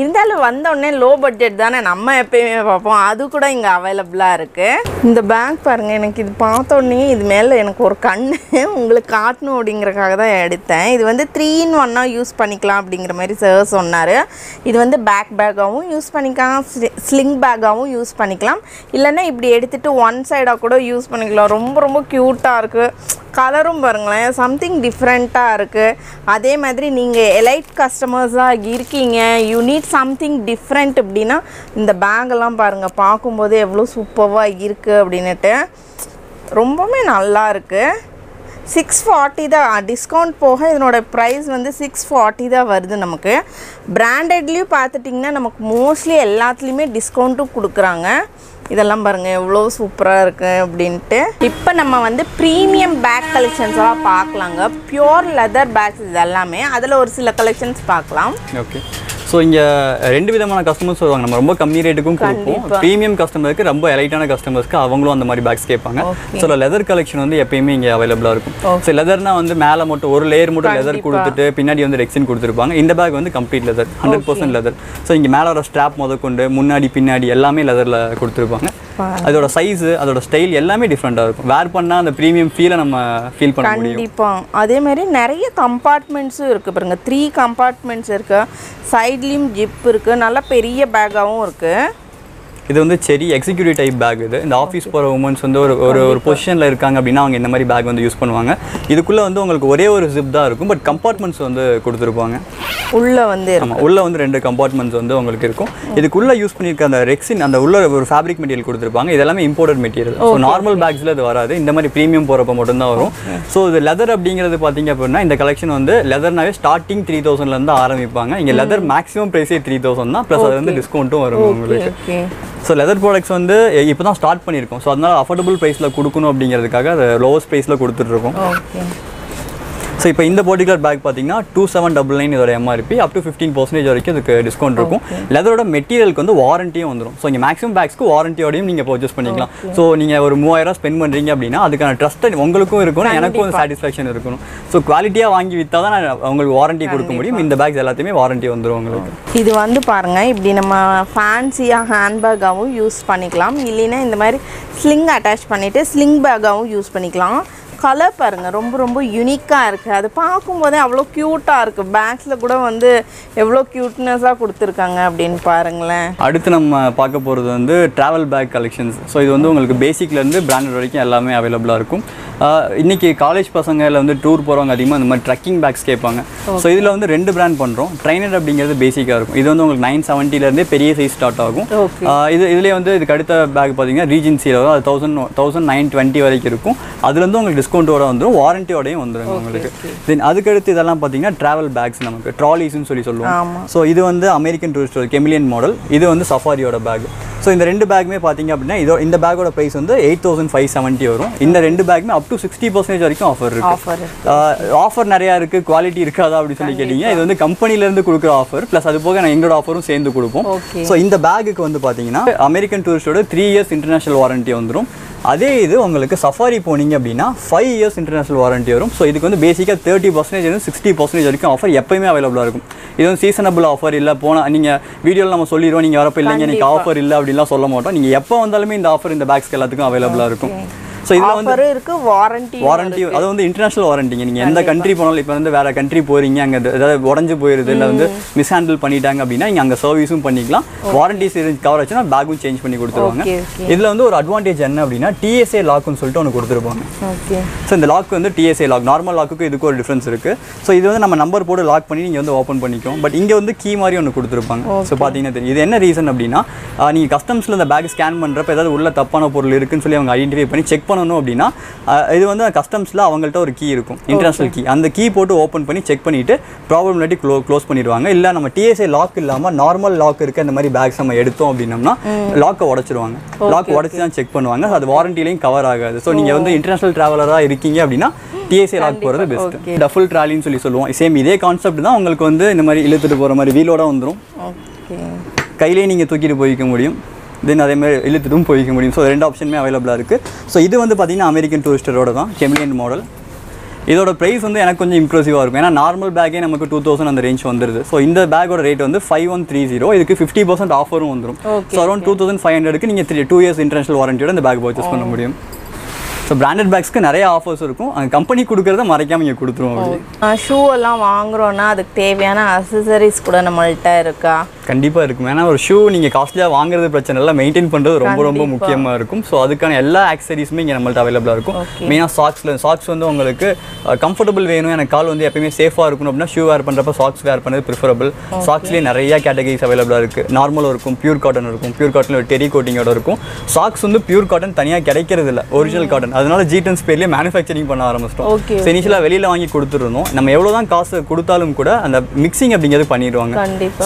இருந்தாலும் வந்த உடனே லோ பட்ஜெட் தானே. நம்ம எப்பயுமே பார்ப்போம். அது கூட இங்கே அவைலபிளாக இருக்கு. இந்த பேங்க் பாருங்க எனக்கு இது பார்த்த உடனே இது மேலே எனக்கு ஒரு கண்ணு உங்களுக்கு காட்டணும் அப்படிங்கறக்காக தான் எடுத்தேன். இது வந்து த்ரீ இன் ஒன்னாக யூஸ் பண்ணிக்கலாம் அப்படிங்கிற மாதிரி சார் சொன்னார். இது வந்து பேக் பேக்காகவும் யூஸ் பண்ணிக்கலாம் ஸ்லிங் பேக்காகவும் யூஸ் பண்ணிக்கலாம். இல்லைன்னா இப்படி எடுத்துகிட்டு ஒன் சைடாக கூட யூஸ் பண்ணிக்கலாம். ரொம்ப ரொம்ப க்யூட்டாக இருக்குது கலரும் பாருங்களேன் சம்திங் டிஃப்ரெண்ட்டாக இருக்குது அதே மாதிரி நீங்கள் எலைட் கஸ்டமர்ஸாக இருக்கீங்க. யூ நீட் சம்திங் டிஃப்ரெண்ட் அப்படின்னா இந்த பேங்கெல்லாம் பாருங்கள் பார்க்கும்போது எவ்வளோ சூப்பராக இருக்குது அப்படின்னுட்டு. ரொம்பவுமே நல்லா இருக்குது சிக்ஸ் ஃபார்ட்டி தான். டிஸ்கவுண்ட் போக இதனோட ப்ரைஸ் வந்து சிக்ஸ் ஃபார்ட்டி தான் வருது நமக்கு. பிராண்டட்லேயும் பார்த்துட்டிங்கன்னா நமக்கு மோஸ்ட்லி எல்லாத்துலேயுமே டிஸ்கவுண்ட்டும் கொடுக்குறாங்க. இதெல்லாம் பாருங்கள் எவ்வளோ சூப்பராக இருக்குது அப்படின்ட்டு. இப்போ நம்ம வந்து ப்ரீமியம் பேக் கலெக்ஷன்ஸெல்லாம் பார்க்கலாங்க. பியோர் லெதர் பேக்ஸ் இது எல்லாமே அதில் ஒரு சில கலெக்ஷன்ஸ் பார்க்கலாம். ஓகே ஸோ இங்கே ரெண்டு விதமான கஸ்டமர்ஸ் வருவாங்க. நம்ம ரொம்ப கம்மி ரேட்டுக்கும் கொடுப்போம். ப்ரீமியம் கஸ்டமருக்கு ரொம்ப எலைட்டான கஸ்டமர்ஸ்க்கு அவங்களும் அந்த மாதிரி பேக்ஸ் கேட்பாங்க. ஸோ லெதர் கலெக்ஷன் வந்து எப்பயுமே இங்கே அவைலபிளாக இருக்கும். ஸோ லெதர்னா வந்து மேலே மட்டும் ஒரு லேயர் மட்டும் லெதர் கொடுத்துட்டு பின்னாடி வந்து ரெக்ஸின் கொடுத்துருப்பாங்க. இந்த பேக் வந்து complete leather hundred percent leather so இங்கே மேலே வர ஸ்ட்ராப் முதற்கொண்டு முன்னாடி பின்னாடி எல்லாமே லெதரில் கொடுத்துருப்பாங்க. அதோட சைஸு அதோட ஸ்டைல் எல்லாமே டிஃப்ரெண்ட்டாக இருக்கும். வேர் பண்ணால் அந்த ப்ரீமியம் ஃபீலை நம்ம ஃபீல் பண்ண முடியும். கண்டிப்பா. அதே மாதிரி நிறைய கம்பார்ட்மெண்ட்ஸும் இருக்குது பாருங்க. த்ரீ கம்பார்ட்மெண்ட்ஸ் இருக்கு. சைட்லேயும் ஜிப் இருக்குது நல்லா பெரிய பேக்காகவும் இருக்குது இது வந்து செரி எக்ஸிக்யூட்டிவ் டைப் பேக் இது. இந்த ஆஃபீஸ் போகிற உமன்ஸ் வந்து ஒரு ஒரு ஒரு பொசிஷனில் இருக்காங்க அப்படின்னா அவங்க இந்த மாதிரி பேக் வந்து யூஸ் பண்ணுவாங்க. இதுக்குள்ளே வந்து உங்களுக்கு ஒரே ஒரு ஜிப் தான் இருக்கும் பட் கம்பார்ட்மெண்ட்ஸ் வந்து கொடுத்துருப்பாங்க. உள்ளே வந்து. ஆமாம் உள்ளே வந்து ரெண்டு கம்பார்ட்மெண்ட்ஸ் வந்து உங்களுக்கு இருக்கும். இதுக்குள்ளே யூஸ் பண்ணியிருக்க அந்த ரெக்ஸின் அந்த உள்ள ஒரு ஃபேப்ரிக் மெட்டீரியல் கொடுத்துருப்பாங்க. இது எல்லாமே இம்போர்ட்டட் மெட்டீரியல் ஸோ நார்மல் பேக்ஸில் இது வராது. இந்த மாதிரி ப்ரீமியம் போகிறப்ப மட்டும்தான் வரும். ஸோ இது லெதர் அப்படிங்கிறது பார்த்தீங்க அப்படின்னா இந்த கலெக்ஷன் வந்து லெதர்னாவே ஸ்டார்டிங் த்ரீ தௌசண்ட்லேருந்து ஆரம்பிப்பாங்க. இங்கே லெதர் மேக்ஸிமம் ப்ரைஸே த்ரீ தௌசண்ட் தான். ப்ளஸ் அது வந்து டிஸ்கவுண்ட்டும் வரும் உங்களுக்கு. ஸோ லெதர் ப்ராடக்ட்ஸ் வந்து இப்போ தான் ஸ்டார்ட் பண்ணியிருக்கோம். ஸோ அதனால் அஃபோர்டபுள் ப்ரைஸில் கொடுக்கணும் அப்படிங்கிறதுக்காக அதை லோவஸ்ட் ப்ரைஸில் கொடுத்துட்ருக்கோம் ஓகே ஸோ இப்போ இந்த பர்டிகுலர் பேக் பார்த்தீங்கன்னா டூ செவன் டபுள் நைன் இதோட MRP up to fifteen percentage வரைக்கும் இதுக்கு டிஸ்கவுண்ட் இருக்கும். லெதரோட மெட்டீரியலுக்கு வந்து வாரண்டியும் வந்துடும் ஸோ இங்கே மேக்ஸிமம் பேக்ஸ்க்கு வாரண்டியோடையும் நீங்கள் பர்ச்சேஸ் பண்ணிக்கலாம். ஸோ நீங்கள் ஒரு மூவாயிரம் ஸ்பெண்ட் பண்ணுறீங்க அப்படின்னா அதுக்கான ட்ரஸ்ட் உங்களுக்கும் இருக்கணும் எனக்கும் ஒரு சாட்டிஸ்ஃபேக்ஷன் இருக்கணும் ஸோ குவாலிட்டியாக வாங்கி விற்றா தான் நான் உங்களுக்கு வாரண்டி கொடுக்க முடியும். இந்த பேக்ஸ் எல்லாத்தையுமே வாரண்டி வந்துடும் உங்களுக்கு. இது வந்து பாருங்க இப்படி நம்ம ஃபேன்சியாக ஹேண்ட்பேக்காகவும் யூஸ் பண்ணிக்கலாம். இல்லைன்னா இந்த மாதிரி ஸ்லிங் அட்டாச் பண்ணிவிட்டு ஸ்லிங் பேக்காகவும் யூஸ் பண்ணிக்கலாம். கலர் பாருங்கள் ரொம்ப ரொம்ப யூனிக்காக இருக்குது அது பார்க்கும்போதே அவ்வளோ க்யூட்டாக இருக்குது பேக்ஸில் கூட வந்து எவ்வளோ க்யூட்னஸாக கொடுத்துருக்காங்க அப்படின்னு பாருங்களேன். அடுத்து நம்ம பார்க்க போகிறது வந்து ட்ராவல் பேக் கலெக்ஷன்ஸ் ஸோ இது வந்து உங்களுக்கு பேசிக்லேருந்து பிராண்டட் வரைக்கும் எல்லாமே அவைலபிளாக இருக்கும். ஆஹ் இன்னைக்கு காலேஜ் பசங்களில் வந்து டூர் போகிறவங்க அதிகமாக இந்த மாதிரி ட்ரக்கிங் பேக்ஸ் கேட்பாங்க. ஸோ இதில் வந்து ரெண்டு பிராண்ட் பண்ணுறோம் ட்ரைனர் அப்படிங்கிறது பேசிக்காக இருக்கும். இது வந்து உங்களுக்கு நைன் செவன்ட்டிலேருந்தே பெரிய சைஸ் ஸ்டார்ட் ஆகும். இது இதுலேயே வந்து இதுக்கு அடுத்த பேக் பார்த்தீங்கன்னா ரீஜன்சியில் வரும். அது தௌசண்ட் தௌசண்ட் நைன் டுவெண்ட்டி வரைக்கும் இருக்கும். அதுலேருந்து உங்களுக்கு டிஸ்கவுண்ட்டோட வந்துடும் வாரண்டியோடையும் வந்துடும் உங்களுக்கு தென் அதுக்கடுத்து இதெல்லாம் பார்த்தீங்கன்னா ட்ராவல் பேக்ஸ் நமக்கு ட்ராலிஸ்னு சொல்லி சொல்லுவோம். ஸோ இது வந்து அமெரிக்கன் டூரிஸ்ட் கெமிலியன் மாடல் இது வந்து சஃபாரியோட பேக் ஸோ இந்த ரெண்டு பேக்குமே பார்த்தீங்க அப்படின்னா இதோ இந்த பேக்கோட ப்ரைஸ் வந்து எயிட் தௌசண்ட் ஃபைவ் செவன்ட்டி வரும். இந்த ரெண்டு பேக்குமே அப் டு சிக்ஸ்டி பர்சன்டேஜ் வரைக்கும் ஆஃபர் இருக்கு. ஆஃபர் நிறையா இருக்குது குவாலிட்டி இருக்காதா அப்படின்னு சொல்லி கேட்டீங்க இது வந்து கம்பெனிலேருந்து கொடுக்குற ஆஃபர் ப்ளஸ் அது போக நான் எங்களோட ஆஃபரும் சேர்ந்து கொடுப்போம். ஸோ இந்த பேக்குக்கு வந்து பார்த்தீங்கன்னா அமெரிக்கன் டூரிஸ்டோட த்ரீ இயர்ஸ் இன்டர்நேஷனல் வாரண்ட்டி வந்துடும் அதே இது உங்களுக்கு சஃபாரி போனீங்க அப்படின்னா ஃபைவ் இயர்ஸ் இன்டர்நேஷனல் வாரண்ட்டி வரும். ஸோ இதுக்கு வந்து பேசிக்காக தேர்ட்டி பர்சன்டேஜ் வந்து சிக்ஸ்டி பர்சன்டேஜ் வரைக்கும் ஆஃபர் எப்பயுமே அவைலபிளாக இருக்கும். இது வந்து சீசனபிள் ஆஃபர் இல்லை போனால் நீங்கள் வீடியோவில் நம்ம சொல்லிடுவோம் நீங்கள் வரப்போ இல்லைங்க எனக்கு ஆஃபர் இல்லை அப்படின்லாம் சொல்ல மாட்டோம். நீங்கள் எப்போ வந்தாலுமே இந்த ஆஃபர் இந்த பேக்ஸ்க்கு எல்லாத்துக்கும் அவைலபிளாக இருக்கும். ஸோ இதில் வந்து இருக்கு வாரண்டி வாரண்டி அது வந்து இன்டர்நேஷனல் வாரண்டிங்க நீங்கள் எந்த கண்ட்ரி போனாலும் இப்போ வந்து வேற கண்ட்ரி போறீங்க அங்கே ஏதாவது உடஞ்சு போயிருது இல்லை வந்து மிஸ்ஹேண்டில் பண்ணிட்டாங்க அப்படின்னா நீங்கள் அங்கே சர்வீஸும் பண்ணிக்கலாம். வாரண்டிஸ் கவர் ஆச்சுன்னா பேக்கும் சேஞ்ச் பண்ணி கொடுத்துருவாங்க. இதில் வந்து ஒரு அட்வான்டேஜ் என்ன அப்படின்னா டிஎஸ்ஏ லாக்னு சொல்லிட்டு ஒன்று கொடுத்துருப்பாங்க. ஸோ இந்த லாக் வந்து டிஎஸ்ஏ லாக் நார்மல் லாக்குக்கு இதுக்கு ஒரு டிஃப்ரென்ஸ் இருக்கு. ஸோ இது வந்து நம்ம நம்பர் போட்டு லாக் பண்ணி நீங்கள் வந்து ஓப்பன் பண்ணிக்கும் பட் இங்கே வந்து கீ மாதிரி ஒன்று கொடுத்துருப்பாங்க. ஸோ பார்த்தீங்கன்னா தெரியும். இது என்ன ரீசன் அப்படின்னா ஆஹ் நீங்க கஸ்டம்ஸில் இந்த பேக் ஸ்கேன் பண்ணுறப்ப ஏதாவது உள்ள தப்பான பொருள் இருக்குன்னு சொல்லி அவங்க ஐடென்டிஃபை பண்ணி செக் பண்ணணும் அப்படின்னா இது வந்து கஸ்டம்ஸில் அவங்கள்ட்ட ஒரு கீ இருக்கும். இன்டர்நேஷனல் கீ அந்த கீ போட்டு ஓப்பன் பண்ணி செக் பண்ணிட்டு ப்ராப்ளம் இல்லாட்டி க்ளோ க்ளோஸ் பண்ணிடுவாங்க. இல்லை நம்ம டிஎஸ்ஏ லாக் இல்லாமல் நார்மல் லாக் இருக்க இந்த மாதிரி பேக்ஸ் நம்ம எடுத்தோம் அப்படின்னம்னா லாக்கை உடச்சிருவாங்க. லாக் உடச்சி தான் செக் பண்ணுவாங்க. அது வாரண்டிலையும் கவர் ஆகாது. ஸோ நீங்கள் வந்து இன்டர்நேஷனல் ட்ராவலராக இருக்கீங்க அப்படின்னா டிஎஸ்ஏ லாக் போகிறது பெஸ்ட் டஃபுல் ட்ராலின்னு சொல்லி சொல்லுவோம். சேம் இதே கான்செப்ட் தான் உங்களுக்கு வந்து இந்த மாதிரி இழுத்துட்டு போகிற மாதிரி வீலோட வந்துடும் கையிலேயே நீங்கள் தூக்கிட்டு போய்க்க முடியும். தென் அதே மாதிரி இழுத்துட்டும் போய்க்க முடியும். ஸோ ரெண்டு ஆப்ஷனுமே அவைலபிளாக இருக்குது ஸோ இது வந்து பார்த்தீங்கன்னா அமெரிக்கன் டூரிஸ்டரோட தான். கெமிலியன் மாடல் இதோட ப்ரைஸ் வந்து எனக்கு கொஞ்சம் இம்ப்ரெசிவாக இருக்கும். ஏன்னா நார்மல் பேக்கே நமக்கு டூ தௌசண்ட் அந்த ரேஞ்ச் வந்துருது. ஸோ இந்த பேக்கோட ரேட் வந்து ஃபைவ் ஒன் த்ரீ ஜீரோ இதுக்கு ஃபிஃப்டி பர்சன்ட் ஆஃபரும் வந்துடும் so around two thousand five ஹண்ட்ரடுக்கு நீங்கள் த்ரீ டூ இயர்ஸ் இன்டர்நேஷனல் வாரண்டியோட இந்த பேக் பர்ச்சேஸ் பண்ண முடியும். ஸோ பிராண்டட் பேக்ஸ்க்கு நிறைய ஆஃபர்ஸ் இருக்கும். அந்த கம்பெனி கொடுக்குறத மறைக்காம இங்கே கொடுத்துருவோம். ஷூ எல்லாம் வாங்குறோன்னா அதுக்கு தேவையான அசசரிஸ் கூட நம்மள்ட்ட இருக்கா? கண்டிப்பாக இருக்கும். ஏன்னா ஒரு ஷூ நீங்கள் காஸ்ட்லியாக வாங்குறது பிரச்சனை இல்லை. மெயின்டைன் பண்ணுறது ரொம்ப ரொம்ப முக்கியமாக இருக்கும். ஸோ அதுக்கான எல்லா ஆக்சரிஸுமே இங்கே நம்மள்ட்ட அவைலபிளாக இருக்கும். மெயினாக சாக்ஸில் சாக்ஸ் வந்து உங்களுக்கு கம்ஃபர்டபுள் வேணும். எனக்கு கால் வந்து எப்பயுமே சேஃபாக இருக்கணும் அப்படின்னா ஷூ வேர் பண்ணுறப்ப சாக்ஸ் வேர் பண்ணது ப்ரிஃபரபிள் சாக்ஸ்லேயே நிறைய கேட்டகரிஸ் அவைலபிளாக இருக்குது நார்மல் இருக்கும் பியூர் காட்டன் இருக்கும். பியூர் காட்டன் ஒரு டெரி கோட்டிங்கோட இருக்கும். சாக்ஸ் வந்து பியூர் காட்டன் தனியாக கிடைக்கிறது இல்லை. ஒரிஜினல் காட்டன் அதனால ஜீட்டன்ஸ் பேர்லேயே மேனுஃபேக்சரிங் பண்ண ஆரம்பிச்சிட்டோம். ஸோ இனிஷியலாக வெளியில் வாங்கி கொடுத்துருந்தோம் நம்ம எவ்வளோ தான் காசு கொடுத்தாலும் கூட அந்த மிக்சிங் அப்படிங்கிறது பண்ணிடுவாங்க.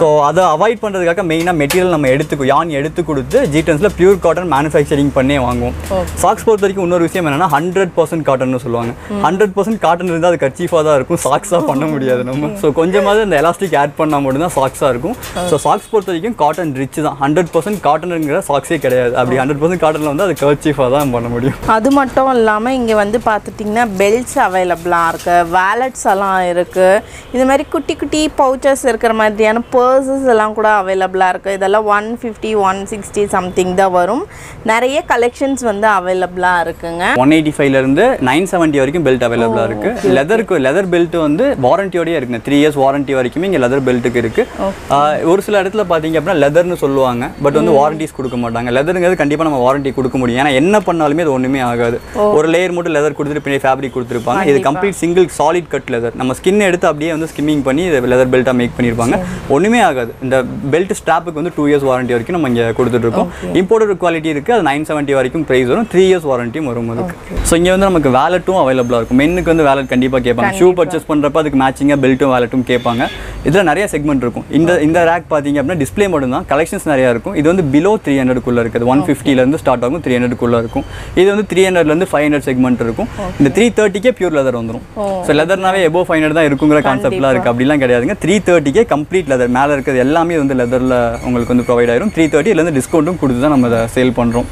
ஸோ அதை அவாய்ட் பண்ணுறதுக்காக மெயினாக மெட்டீரியல் நம்ம எடுத்து யான் எடுத்து கொடுத்து ஜீட்டன்ஸில் பியூர் காட்டன் மேனுஃபேக்சரிங் பண்ணே வாங்குவோம். சாக்ஸ் பொறுத்த வரைக்கும் இன்னொரு விஷயம் என்னன்னா ஹண்ட்ரட் பர்சன்ட் காட்டன்னு சொல்லுவாங்க. ஹண்ட்ரட் பர்சன்ட் காட்டன் இருந்தால் அது கர்ச்சீஃபாக தான் இருக்கும் சாக்ஸாக பண்ண முடியாது நம்ம. ஸோ கொஞ்சமாவது இந்த எலாஸ்டிக் ஆட் பண்ணால் மட்டும்தான் சாக்ஸாக இருக்கும். ஸோ சாக்ஸ் பொறுத்த வரைக்கும் காட்டன் ரிச் தான். ஹண்ட்ரட் பர்சன்ட் காட்டனுங்கிற சாக்ஸே கிடையாது. அப்படி ஹண்ட்ரட் பர்சன்ட் காட்டனில் வந்து அது கர்ச்சீஃபாக தான் பண்ண முடியும். அது மட்டும் இல்லாமல் இங்கே வந்து பார்த்துட்டிங்கன்னா பெல்ட்ஸ் அவைலபிளாக இருக்குது வேலட்ஸ் எல்லாம் இருக்குது இது மாதிரி குட்டி குட்டி பவுச்சஸ் இருக்கிற மாதிரியான பர்சஸ் எல்லாம் கூட அவைலபிளாக இருக்குது இதெல்லாம் one fifty one sixty something தான் வரும். நிறைய கலெக்ஷன்ஸ் வந்து அவைலபிளாக இருக்குங்க. ஒன் எயிட்டி ஃபைவ்லேருந்து நைன் செவன்ட்டி வரைக்கும் பெல்ட் அவைலபிளாக இருக்குது லெதருக்கு லெதர் பெல்ட் வந்து வாரண்டியோடய இருக்குங்க. த்ரீ இயர்ஸ் வாரண்டி வரைக்குமே இங்கே லெதர் பெல்ட்டுக்கு இருக்குது ஒரு சில இடத்துல பார்த்தீங்க அப்படின்னா லெதர்னு சொல்லுவாங்க. பட் வந்து வாரண்டிஸ் கொடுக்க மாட்டாங்க. லெதருங்கிறது கண்டிப்பாக நம்ம வாரண்டி கொடுக்க முடியும். ஏன்னா என்ன பண்ணாலுமே அது ஒன்றுமே ஆகாது. ஒரு லேயர் மட்டும் லெதர் கொடுத்துட்டு பின்னாடி ஃபேப்ரிக் கொடுத்துருப்பாங்க. இது complete single solid cut leather நம்ம ஸ்கின் எடுத்து அப்படியே வந்து ஸ்கிம்மிங் பண்ணி லெதர் பெல்ட்டாக மேக் பண்ணியிருப்பாங்க ஒன்றுமே ஆகாது. இந்த பெல்ட் ஸ்டாப்புக்கு வந்து டூ இயர்ஸ் வாரண்டி வரைக்கும் நம்ம இங்கே கொடுத்துட்ருக்கோம். இம்போர்ட்டட் குவாலிட்டி இருக்குது அது நைன் செவன்ட்டி வரைக்கும் ப்ரைஸ் வரும். த்ரீ இயர்ஸ் வாரண்டியும் வரும் அதுக்கு. ஸோ இங்கே வந்து நமக்கு வேலட்டும் அவைலபிளாக இருக்கும். மென்னுக்கு வந்து வேலட் கண்டிப்பாக கேட்பாங்க. ஷூ பர்ச்சேஸ் பண்ணுறப்ப அதுக்கு மேட்சிங்காக பெல்ட்டும் வேலட்டும் கேட்பாங்க. இதில் நிறைய செக்மெண்ட் இருக்கும். இந்த இந்த ரேக் பார்த்தீங்க அப்படின்னா டிஸ்பிளே மட்டும் தான். கலெக்ஷன்ஸ் நிறையா இருக்கும். இது வந்து பிலோ த்ரீ ஹண்ட்ரடுக்குள்ளே இருக்குது. ஒன் ஃபிஃப்டிலேருந்து ஸ்டார்ட் ஆகும் த்ரீ ஹண்ட்ரடுக்குள்ளே இருக்கும். இது வந்து த்ரீ ஹண்ட்ரட்லேருந்து ஃபைவ் ஹண்ட்ரட் செக்மெண்ட் இருக்கும். இந்த த்ரீ தேர்ட்டிக்கே பியூர் லெதர் வந்துடும் ஸோ லெதர்னாவே எபோ ஃபைவ் ஹண்ட்ரட் தான் இருக்குங்கிற கான்செப்ட்லாம் இருக்குது அப்படிலாம் கிடையாதுங்க. த்ரீ தேர்ட்டிக்கே கம்ப்ளீட் லெதர் மேலே இருக்கிறது எல்லாமே வந்து லெதரில் உங்களுக்கு வந்து ப்ரொவைட் ஆயிரும். த்ரீ தேர்ட்டிலேருந்து டிஸ்கவுண்ட்டும் கொடுத்து தான் நம்ம அதை சேல் பண்ணுறோம்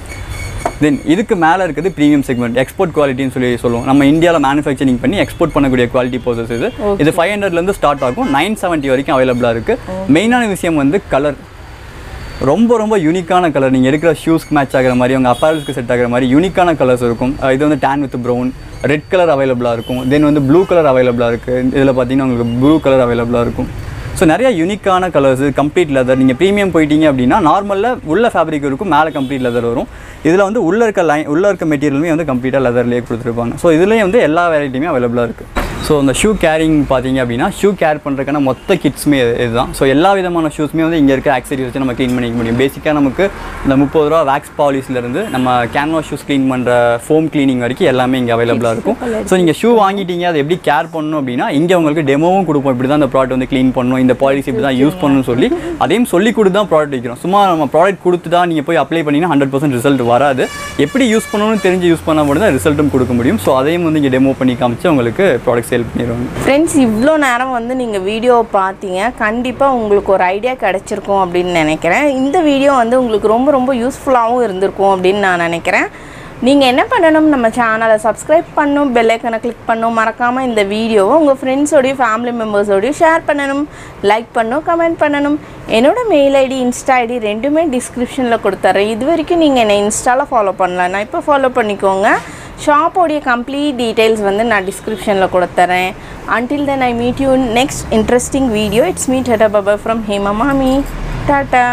தென் இதுக்கு மேலே இருக்குது ப்ரீமியம் செக்மெண்ட் எக்ஸ்போர்ட் குவாலிட்டின்னு சொல்லி சொல்லுவோம். நம்ம இந்தியாவில் மேனுஃபேக்சரிங் பண்ணி எக்ஸ்போர்ட் பண்ணக்கூடிய குவாலிட்டி ப்ரோசஸ் இது. இது ஃபைவ் ஹண்ட்ரட்லேருந்து ஸ்டார்ட் ஆகும். நைன் செவன்ட்டி வரைக்கும் அவைலபிளாக இருக்குது மெயினான விஷயம் வந்து கலர் ரொம்ப ரொம்ப யூனிக்கான கலர் நீங்கள் எடுக்கிற ஷூஸ்க்கு மேட்ச் ஆகிற மாதிரி உங்கள் அப்பேரல்ஸ்க்கு செட் ஆகிற மாதிரி யூனிக்கான கலர்ஸ் இருக்கும். இது வந்து tan with brown red colour அவைலபிளாக இருக்கும். தென் வந்து ப்ளூ கலர் அவைலபிளாக இருக்குது இதில் பார்த்தீங்கன்னா உங்களுக்கு ப்ளூ கலர் அவைலபிளாக இருக்கும். ஸோ நிறைய யூனிக்கான கலர்ஸ் கம்ப்ளீட் லெதர் நீங்கள் ப்ரீமியம் போயிட்டீங்க அப்படின்னா நார்மலில் உள்ள ஃபேப்ரிக் இருக்கும் மேலே கம்ப்ளீட் லெதர் வரும். இதில் வந்து உள்ளே இருக்க லைன் உள்ளே இருக்க மெட்டீரியலுமே வந்து கம்ப்ளீட்டாக லெதர்லேயே கொடுத்துருப்பாங்க. ஸோ இதுலேயும் வந்து எல்லா வெரைட்டியுமே அவைலபிளாக இருக்குது ஸோ அந்த ஷூ கேரிங் பார்த்தீங்க அப்படின்னா ஷூ கேர் பண்ணுறதுக்கான மொத்த கிட்ஸுமே இதுதான். ஸோ எல்லா விதமான ஷூஸுமே வந்து இங்கே இருக்க ஆக்சரிஸ் வச்சு நம்ம க்ளீன் பண்ணிக்க முடியும். பேசிக்காக நமக்கு இந்த முப்பது ரூபா வேக்ஸ் பாலிஸ்லேருந்து நம்ம கேன்வாஸ் ஷூஸ் க்ளீன் பண்ணுற ஃபோம் க்ளீனிங் வரைக்கும் எல்லாமே இங்கே அவைலபிளாக இருக்கும். ஸோ நீங்கள் ஷூ வாங்கிட்டீங்க அதை எப்படி கேர் பண்ணணும் அப்படின்னா இங்கே உங்களுக்கு டெமோவும் கொடுப்போம். இப்படி தான் இந்த ப்ராடக்ட் வந்து க்ளீன் பண்ணணும் இந்த பாலிசி இப்படி தான் யூஸ் பண்ணணும்னு சொல்லி அதையும் சொல்லி கொடுத்து தான் ப்ராடக்ட் வைக்கிறோம். சும்மா நம்ம ப்ராடக்ட் கொடுத்து தான் நீங்கள் போய் அப்ளை பண்ணிங்கன்னா ஹண்ட்ரட் பர்சன்ட் ரிசல்ட் வராது. எப்படி யூஸ் பண்ணணும்னு தெரிஞ்சு யூஸ் பண்ணால் மட்டும் தான் ரிசல்ட்டும் கொடுக்க முடியும். ஸோ அதையும் வந்து இங்கே டெமோ பண்ணி காமிச்சு உங்களுக்கு ப்ராடக்ட் சேல் பண்ணிடுவாங்க. ஃப்ரெண்ட்ஸ் இவ்வளோ நேரம் வந்து நீங்கள் வீடியோ பார்த்தீங்க. கண்டிப்பாக உங்களுக்கு ஒரு ஐடியா கிடச்சிருக்கும் அப்படின்னு நினைக்கிறேன். இந்த வீடியோ வந்து உங்களுக்கு ரொம்ப ரொம்ப யூஸ்ஃபுல்லாகவும் இருந்திருக்கும் அப்படின்னு நான் நினைக்கிறேன். நீங்கள் என்ன பண்ணணும்? நம்ம சேனலை சப்ஸ்கிரைப் பண்ணணும் பெல்லைக்கனை கிளிக் பண்ணணும் மறக்காமல் இந்த வீடியோவை உங்கள் ஃப்ரெண்ட்ஸோடையும் ஃபேமிலி மெம்பர்ஸோடையும் ஷேர் பண்ணணும். லைக் பண்ணணும் கமெண்ட் பண்ணணும். என்னோட மெயில் ஐடி இன்ஸ்டா ஐடி ரெண்டுமே டிஸ்கிரிப்ஷனில் கொடுத்துட்றேன் இது வரைக்கும் நீங்கள் என்னை இன்ஸ்டாவில் ஃபாலோ பண்ணலாம் நான் இப்போ ஃபாலோ பண்ணிக்கோங்க. ஷாப்போடைய கம்ப்ளீட் டீட்டெயில்ஸ் வந்து நான் டிஸ்கிரிப்ஷனில் கொடுத்துறேன் until then I meet you next interesting video it's meet me பபா ஃப்ரம் from hema டாட்டா